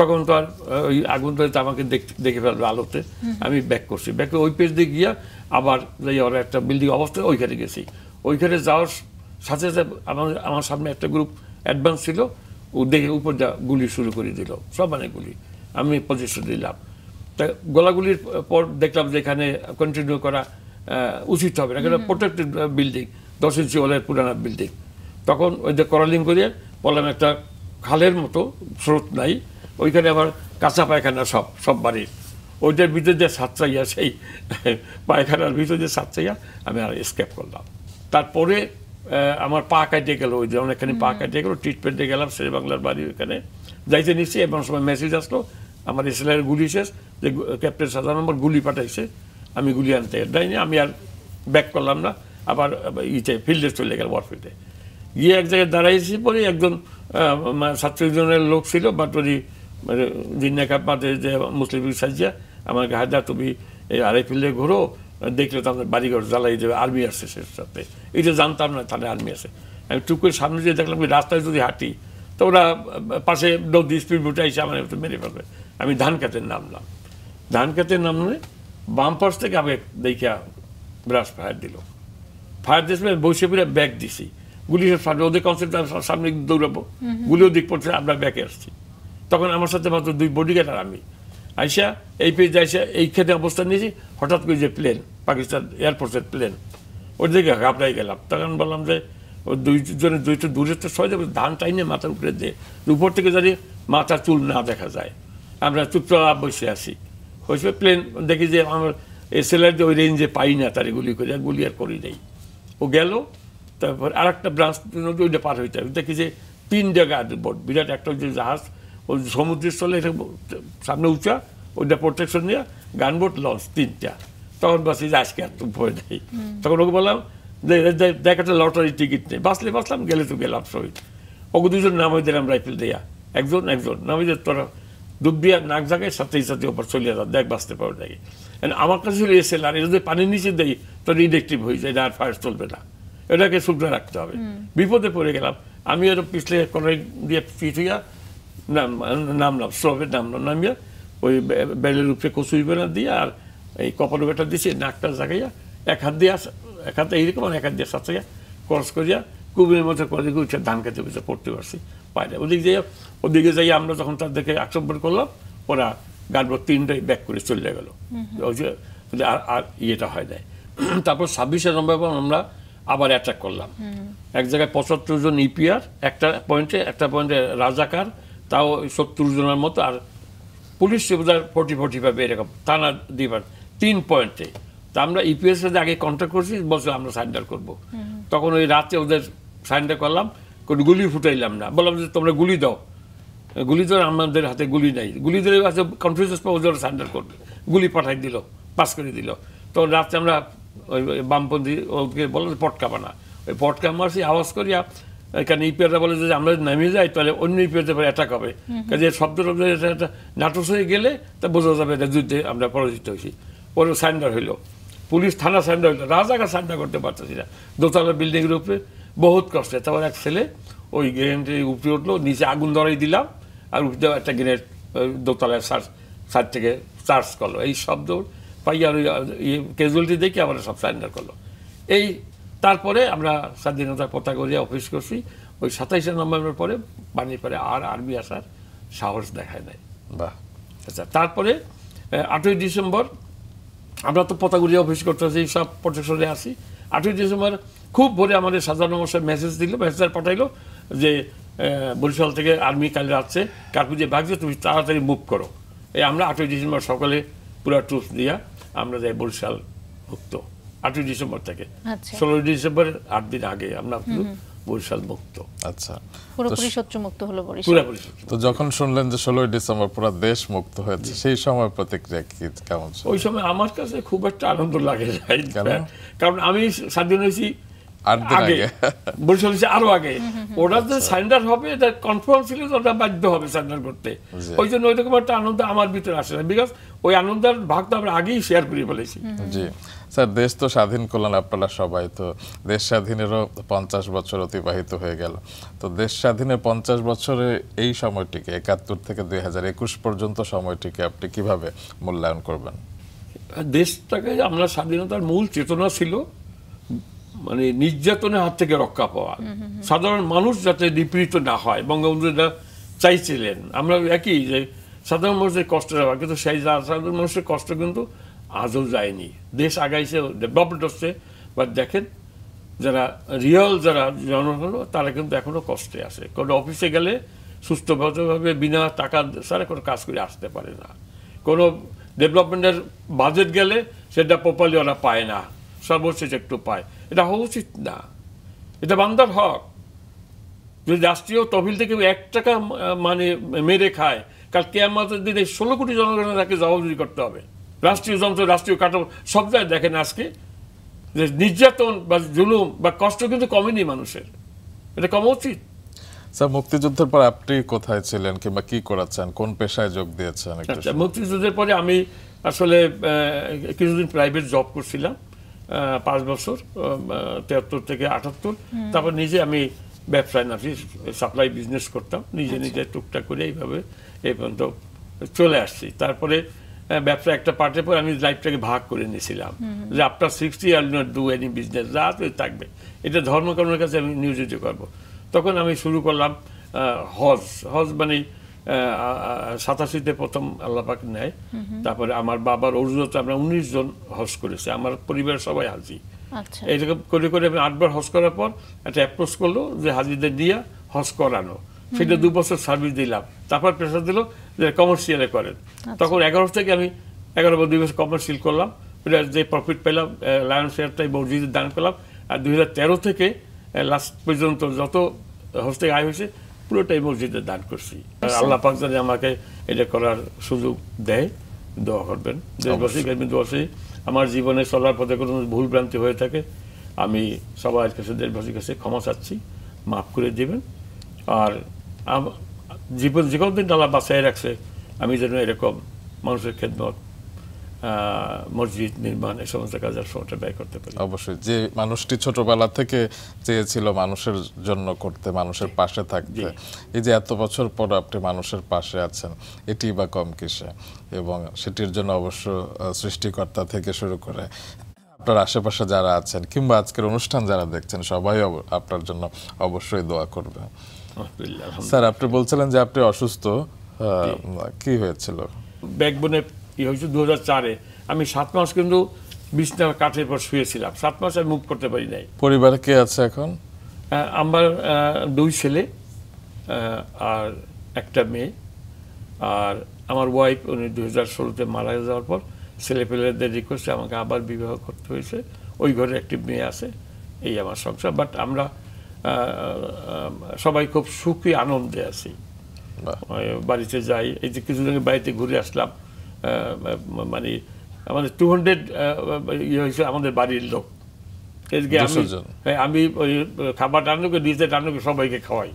তখন তো আর ওই আগুন ধরে তো আমাকে দেখে ফেলবে আলোতে। আমি ব্যাক করছি। ব্যাক ওই পেজ দিয়ে গিয়া আবার যাই ওরা একটা বিল্ডিং অবস্থা ওইখানে গেছি। ওইখানে যাওয়ার সাথে সাথে আমার আমার সামনে একটা গ্রুপ অ্যাডভান্স ছিল। ও দেখে উপর যা গুলি শুরু করে দিল। সব মানে গুলি। আমি পজিশন দিলাম। তা গোলাগুলির পর দেখলাম যে এখানে কন্টিনিউ করা উচিত হবে না। এখানে প্রোটেক্টেড বিল্ডিং দশ ইঞ্চি ওলের পুরানা বিল্ডিং তখন ওই যে করালিং করিয়ে বললাম একটা খালের মতো স্রোত নাই। ওইখানে আবার কাঁচা পায়খানা সব সব বাড়ির। ওইটার ভিতরে যে সাতচাইয়া সেই পায়খানার ভিতরে যে সাতচাইয়া আমি আর স্কেপ করলাম। তারপরে আমার পা কাটিয়ে গেল ওই যে অনেকখানি পা কাটিয়ে গেল ট্রিটমেন্টে গেলাম শেরে বাংলার বাড়ি ওইখানে। যাইতে নিচ্ছি এমন সময় মেসেজ আসলো আমার এসএলআর গুলি শেষ যে ক্যাপ্টেন সাদা নম্বর গুলি পাঠাইছে আমি গুলি আনতে যাইনি আমি আর ব্যাক করলাম না আবার আবার ইতে ফিল্ডে চলে গেল ওয়ারফিল্ডে গিয়ে এক জায়গায় দাঁড়াইছি পরে একজন সাতচল্লিশ জনের লোক ছিল বাট ওই মানে জিন্নাকা পাতে যে মুসলিম সাজিয়া আমাকে হায়দা তুমি এই আড়াই ফিল্ডে ঘোরো দেখলে তো আমাদের বাড়িঘর জ্বালাই দেবে আর্মি আসছে সে সাথে। এটা জানতাম না তাহলে আর্মি আছে। আমি টুক করে সামনে দিয়ে দেখলাম রাস্তায় যদি হাঁটি তো ওরা পাশে নদী স্পিড বুটে এসে আমার মেরে ফেলবে। আমি ধান খেতের নামলাম। ধান খেতের নামলে বাম পাশ থেকে আমি দেখিয়া ব্রাশ ফায়ার দিল। ফায়ার দিয়েছে বসে পড়ে ব্যাগ দিছি। গুলি সামনে ওদের কনসেপ্ট সামনে দৌড়াবো। গুলিও দিক পড়ছে আমরা ব্যাকে আসছি। তখন আমার সাথে মাত্র দুই বডিগার্ড আর আমি। আইসা, এই পেজ আইসা এইখানে অবস্থান নিয়েছি, হঠাৎ করে যে প্লেন পাকিস্তান এয়ারফোর্সের প্লেন ওর দিকে ঘাবড়াই গেলাম। তখন বললাম যে, ও দুইজনের দুইটা দূরে তো সহজে ধান টাইনে মাথার উপরে দিয়ে উপর থেকে যদি মাথা চুল না দেখা যায়, আমরা চুপচাপ বসে আছি। হয়েছে প্লেন দেখি যে আমার এসএলআর ওই রেঞ্জে পাই না, তার গুলি করে গুলি আর করি নেই। ও গেল, তারপর আর একটা ব্রাঞ্চ ওইটা পার হইতে দেখি যে তিন জায়গা বিরাট একটা যে জাহাজ সমুদ্রের স্থলে এটা সামনে উঁচা ওইটা প্রোটেকশন নিয়ে গানবোট লঞ্চ তিনটা। তখন বাসি যে আজকে এত ভয় নেই। তখন ওকে বললাম যে দেখ একটা লটারি টিকিট নেই বাসলে বাসলাম গেলে তো গেলাম শহীদ ওকে দুজন নামাই দিলাম রাইফেল দেয়া। একজন একজন নামাই দিয়ে তোরা ডুব দিয়া নাক জাগায় সাথে সাথে ওপর চলে যাও দেখ বাঁচতে পারো নাকি। আমার কাছে ছিল এসএল আর যদি পানির নিচে দেয় তো ইলেকট্রিক হয়ে যায় আর ফায়ার চলবে না। এটাকে শুকনো রাখতে হবে। বিপদে পড়ে গেলাম। আমি আরও পিছলে কোনো দিয়ে ফিট হইয়া নামলাম স্লোভে নামলাম নামিয়া ওই বে- বেলের উপরে কচুরি বেলা দিয়ে আর এই কপাল বেটা দিয়েছি নাকটা জাগাইয়া এক হাত দিয়ে এক হাতে এইরকম আর এক হাত দিয়ে সাঁচাইয়া ক্রস করিয়া কুবির মধ্যে করে দিকে উঠে ধান খেতে বসে পড়তে পারছি পাইলে ওদিকে যাই ওদিকে যাই আমরা যখন তাদেরকে আক্রমণ করলাম ওরা গানবোট তিনটাই ব্যাক করে চলে গেল। ওই যে আর আর ইয়েটা হয় নাই। তারপর ছাব্বিশে নভেম্বর আমরা আবার অ্যাটাক করলাম। এক জায়গায় পঁচাত্তর জন ইপিআর একটা পয়েন্টে একটা পয়েন্টে রাজাকার তাও সত্তর জনের মতো আর পুলিশ বোধহয় ফোর্টি ফোর্টি ফাইভ এরকম থানা দিবার তিন পয়েন্টে তা আমরা ইপিএস সাথে আগে কন্ট্যাক্ট করছি বলছে আমরা সারেন্ডার করব। তখন ওই রাতে ওদের সারেন্ডার করলাম কোনো গুলি ফুটাইলাম না। বললাম যে তোমরা গুলি দাও। গুলি তো আমাদের হাতে গুলি নাই। গুলি দিলে আছে কনফিউজেস পাবো ওদের সারেন্ডার করবে। গুলি পাঠাই দিল পাস করে দিল। তো রাতে আমরা ওই ওই বামপন্থী ওকে বললাম পটকা বানা। ওই পটকা মারছি আওয়াজ করিয়া এখানে ইপিআররা বলে যে আমরা যদি নামিয়ে যাই তাহলে অন্য ইপিআরতে পরে অ্যাটাক হবে। কাজে শব্দ টব্দ একটা নাটক হয়ে গেলে তা বোঝা যাবে এটা যুদ্ধে আমরা পরাজিত হয়েছি। পরে সারেন্ডার হইল। পুলিশ থানা সারেন্ডার হইল। রাজাকার সারেন্ডার করতে পারতেছি না। দোতলা বিল্ডিংয়ের উপরে বহুত কষ্টে। তারপর এক ছেলে ওই গ্রেনেডের উপরে উঠল নিচে আগুন ধরাই দিলাম আর উপরে একটা গ্রেনেড দোতলায় সার সাইড থেকে চার্জ করল। এই শব্দ পাই আর ক্যাজুয়ালিটি দেখে আমরা সব সারেন্ডার করল। এই তারপরে আমরা স্বাধীনতার পতাকা দিয়ে অফিস করছি। ওই সাতাইশে নভেম্বর পরে বানিয়ে পরে আর আর্মি আসার সাহস দেখায় নাই। বাহ। আচ্ছা তারপরে আটই ডিসেম্বর আমরা তো পতাগুড়ি অফিস করতেছি সব প্রোটেকশনে আসি আটই ডিসেম্বর খুব ভোরে আমাদের সাধারণ মশাই মেসেজ দিল মেসেজ পাঠাইলো যে বরিশাল থেকে আর্মি কালে আসছে। কাকুজে ভাগছে তুমি তাড়াতাড়ি মুভ করো। এই আমরা আটই ডিসেম্বর সকালে পুরো ট্রুপ দিয়া আমরা যাই বরিশাল মুক্ত আটই ডিসেম্বর থেকে। আচ্ছা। ষোলোই ডিসেম্বর আট দিন আগে আমরা বরিশাল মুক্ত। আচ্ছা। পুরোপুরি শত্রুমুক্ত হলো বরিশাল। তো যখন শুনলেন যে ষোলোই ডিসেম্বর পুরো দেশ মুক্ত হয়েছে সেই সময় প্রতিক্রিয়া কি কেমন ছিল? ওই সময় আমার কাছে খুব একটা আনন্দ লাগে কারণ আমি স্বাধীন হয়েছি আট দিন আগে। বরিশাল হয়েছে আরও আগে। ওরা যে সারেন্ডার হবে এটা কনফার্ম ছিল যে ওটা বাধ্য হবে সারেন্ডার করতে। ওই জন্য ওইরকম একটা আনন্দ আমার ভিতরে আসে না। বিকজ ওই আনন্দের ভাগ তো আমরা আগেই শেয়ার করে ফেলেছি। জি। স্যার দেশ তো স্বাধীন করলেন আপনারা সবাই তো দেশ স্বাধীনেরও পঞ্চাশ বছর অতিবাহিত হয়ে গেল। তো দেশ স্বাধীনের পঞ্চাশ বছরে এই সময়টিকে একাত্তর থেকে দুই হাজার একুশ পর্যন্ত সময়টিকে আপনি কীভাবে মূল্যায়ন করবেন? দেশটাকে আমরা স্বাধীনতার মূল চেতনা ছিল মানে নির্যাতনের হাত থেকে রক্ষা পাওয়া। সাধারণ মানুষ যাতে নিপীড়িত না হয় বঙ্গবন্ধু এটা চাইছিলেন। আমরা একই যে সাধারণ মানুষের কষ্ট যাওয়া কিন্তু সেই সাধারণ মানুষের কষ্ট কিন্তু আজও যায়নি। দেশ আগাইছে ডেভেলপমেন্ট হচ্ছে বা দেখেন, যারা রিয়েল যারা জনগণ তারা কিন্তু এখনও কষ্টে আছে। কোনো অফিসে গেলে সুস্থভাবে বিনা টাকা ছাড়া কোনো কাজ করে আসতে পারে না। কোনো ডেভেলপমেন্টের বাজেট গেলে সেটা প্রপারলি ওরা পায় না। সর্বশেষ একটু পায়। এটা হওয়া উচিত না। এটা বান্দার হক। যদি রাষ্ট্রীয় তহবিল থেকে এক টাকা মানে মেরে খায়, কাল কেয়ামতের দিনে ষোলো কোটি জনগণের তাকে জবাবদিহি করতে হবে। রাষ্ট্রীয় যন্ত্র রাষ্ট্রীয় কাঠামো সব জায়গায় দেখেন আজকে যে নির্যাতন বা জুলুম বা কষ্ট কিন্তু কমেনি মানুষের। এটা কমা উচিত। স্যার মুক্তিযুদ্ধের পর আপনি কোথায় ছিলেন কিংবা কি করাচ্ছেন কোন পেশায় যোগ দিয়েছেন? আচ্ছা মুক্তিযুদ্ধের পরে আমি আসলে কিছুদিন প্রাইভেট জব করছিলাম আহ, পাঁচ বছর তেহাত্তর থেকে আটাত্তর। তারপর নিজে আমি ব্যবসায় নাচি সাপ্লাই বিজনেস করতাম। নিজে নিজে টুকটাক করে এইভাবে এই পর্যন্ত চলে আসছি। তারপরে ব্যবসা একটা পার্টের পর আমি লাইফটাকে ভাগ করে নিয়েছিলাম। যে after sixty I not do any business যা থাকবে। এটা ধর্মকর্মের কাছে আমি নিয়োজিত করব। তখন আমি শুরু করলাম হজ। হজ মানে সাতাশিতে প্রথম আল্লাপাক নেয়। তারপরে আমার বাবার অরুজতে আমরা উনিশ জন হজ করেছি। আমার পরিবার সবাই হাজি। আচ্ছা। এইরকম করে করে আমি আটবার হজ করার পর একটা অ্যাপ্রোচ করল যে হাজিদের দিয়ে হজ করানো। সেটা দু বছর সার্ভিস দিলাম। তারপর প্রেশার দিল যে কমার্শিয়ালে করেন। তখন এগারো থেকে আমি এগারো বা দুই বছর কমার্শিয়াল করলাম। ওটা যে প্রফিট পেলাম লায়ন শেয়ারটাই মসজিদে দান করলাম। আর দু হাজার তেরো থেকে লাস্ট পর্যন্ত যত থেকে আয় হয়েছে পুরোটাই মসজিদে দান করছি। আর আল্লাহ পাক জানি আমাকে এটা করার সুযোগ দেয় দোয়া করবেন। দেশবাসী আমি দোয়াশী আমার জীবনে চলার পথে কোনো ভুল ভ্রান্তি হয়ে থাকে। আমি সবার কাছে দেশবাসীর কাছে ক্ষমা চাচ্ছি মাফ করে দিবেন। আর জীবন দিন আল্লাহ বাঁচাই রাখছে আমি যেন এরকম মানুষের খেদমত মসজিদ নির্মাণ এই সমস্ত কাজের সময়টা ব্যয় করতে পারি। অবশ্যই যে মানুষটি ছোটবেলা থেকে চেয়েছিল মানুষের জন্য করতে মানুষের পাশে থাকতে এই যে এত বছর পর আপনি মানুষের পাশে আছেন এটি বা কম কিসে? এবং সেটির জন্য অবশ্য সৃষ্টিকর্তা থেকে শুরু করে আপনার আশেপাশে যারা আছেন কিংবা আজকের অনুষ্ঠান যারা দেখছেন সবাই আপনার জন্য অবশ্যই দোয়া করবে। স্যার আপনি বলছিলেন যে আপনি অসুস্থ। কি হয়েছিল? ব্যাকবোনে ই হয়েছে দু চারে। আমি সাত মাস কিন্তু বিছনা কাঠের পর শুয়েছিলাম। সাত মাস আমি মুভ করতে পারি নাই। পরিবারে কে আছে এখন? আমার দুই ছেলে আর একটা মেয়ে। আর আমার ওয়াইফ উনি দুই হাজার ষোলোতে মারা যাওয়ার পর ছেলে পেলেদের রিকোয়েস্টে আমাকে আবার বিবাহ করতে হয়েছে। ওই ঘরে একটি মেয়ে আছে। এই আমার সংসার। বাট আমরা সবাই খুব সুখী আনন্দে আছি। বাড়িতে যাই এই যে কিছুদিন বাড়িতে ঘুরে আসলাম মানে আমাদের টু হান্ড্রেড ইয়ে হয়েছে আমাদের বাড়ির লোক। এদিকে আমি 200 জন। হ্যাঁ, আমি ওই খাবার রান্না করে নিজে রান্না সবাইকে খাওয়াই।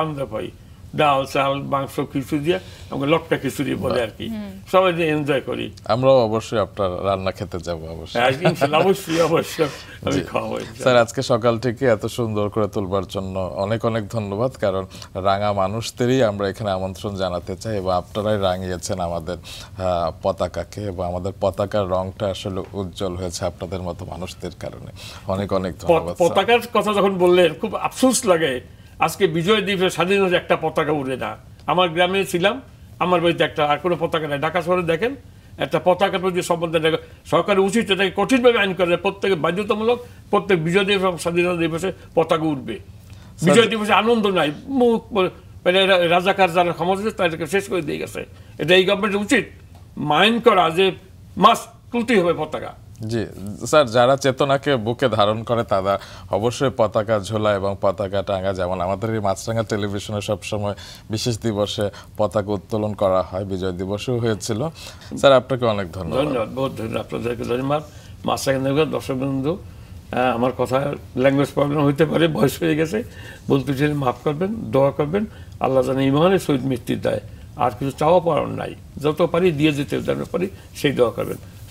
আনন্দ পাই। ডাল চাল মাংস খিচুড়ি দিয়ে আমাকে লটকা খিচুড়ি বলে আর কি। সবাই এনজয় করি। আমরাও অবশ্যই আপনার রান্না খেতে যাব অবশ্যই। হ্যাঁ, অবশ্যই অবশ্যই। আমি খাওয়াবো স্যার আজকে সকাল থেকে এত সুন্দর করে তুলবার জন্য অনেক অনেক ধন্যবাদ কারণ রাঙা মানুষদেরই আমরা এখানে আমন্ত্রণ জানাতে চাই এবং আপনারাই রাঙিয়েছেন আমাদের আহ, পতাকাকে এবং আমাদের পতাকার রংটা আসলে উজ্জ্বল হয়েছে আপনাদের মতো মানুষদের কারণে। অনেক অনেক ধন্যবাদ পতাকার কথা যখন বললেন খুব আফসোস লাগে। আজকে বিজয় দিবসে স্বাধীনতা একটা পতাকা উড়ে না। আমার গ্রামে ছিলাম আমার বাড়িতে একটা আর কোনো পতাকা নাই। ঢাকা শহরে দেখেন একটা পতাকা প্রতি সম্বন্ধে সরকারের উচিত এটাকে কঠিনভাবে আইন করে প্রত্যেক বাধ্যতামূলক প্রত্যেক বিজয় দিবস এবং স্বাধীনতা দিবসে পতাকা উঠবে বিজয় দিবসে আনন্দ নাই মুখ মানে রাজাকার যারা ক্ষমতা তাদেরকে শেষ করে দিয়ে গেছে। এটা এই গভর্নমেন্টের উচিত মাইন্ড করা যে মাস তুলতেই হবে পতাকা। জি, স্যার, যারা চেতনাকে বুকে ধারণ করে তারা অবশ্যই পতাকা ঝোলা এবং পতাকা টাঙ্গা যেমন আমাদের এই মাছরাঙ্গা টেলিভিশনে সবসময় বিশেষ দিবসে পতাকা উত্তোলন করা হয়, বিজয় দিবসও হয়েছিল। স্যার, আপনাকে অনেক ধন্যবাদ। ধন্যবাদ, বহুত ধন্যবাদ। আপনাদেরকে ধন্যবাদ। মাস্টার দর্শক বন্ধু আমার কথা ল্যাঙ্গুয়েজ প্রবলেম হইতে পারে, বয়স হয়ে গেছে। বলতে চাইলে মাফ করবেন, দোয়া করবেন। আল্লাহ যেন ইমানের সহিত মৃত্যু দেয়। আর কিছু চাওয়া পাওয়ার নাই। যত পারি দিয়ে যেতে পারি, সেই দোয়া করবেন।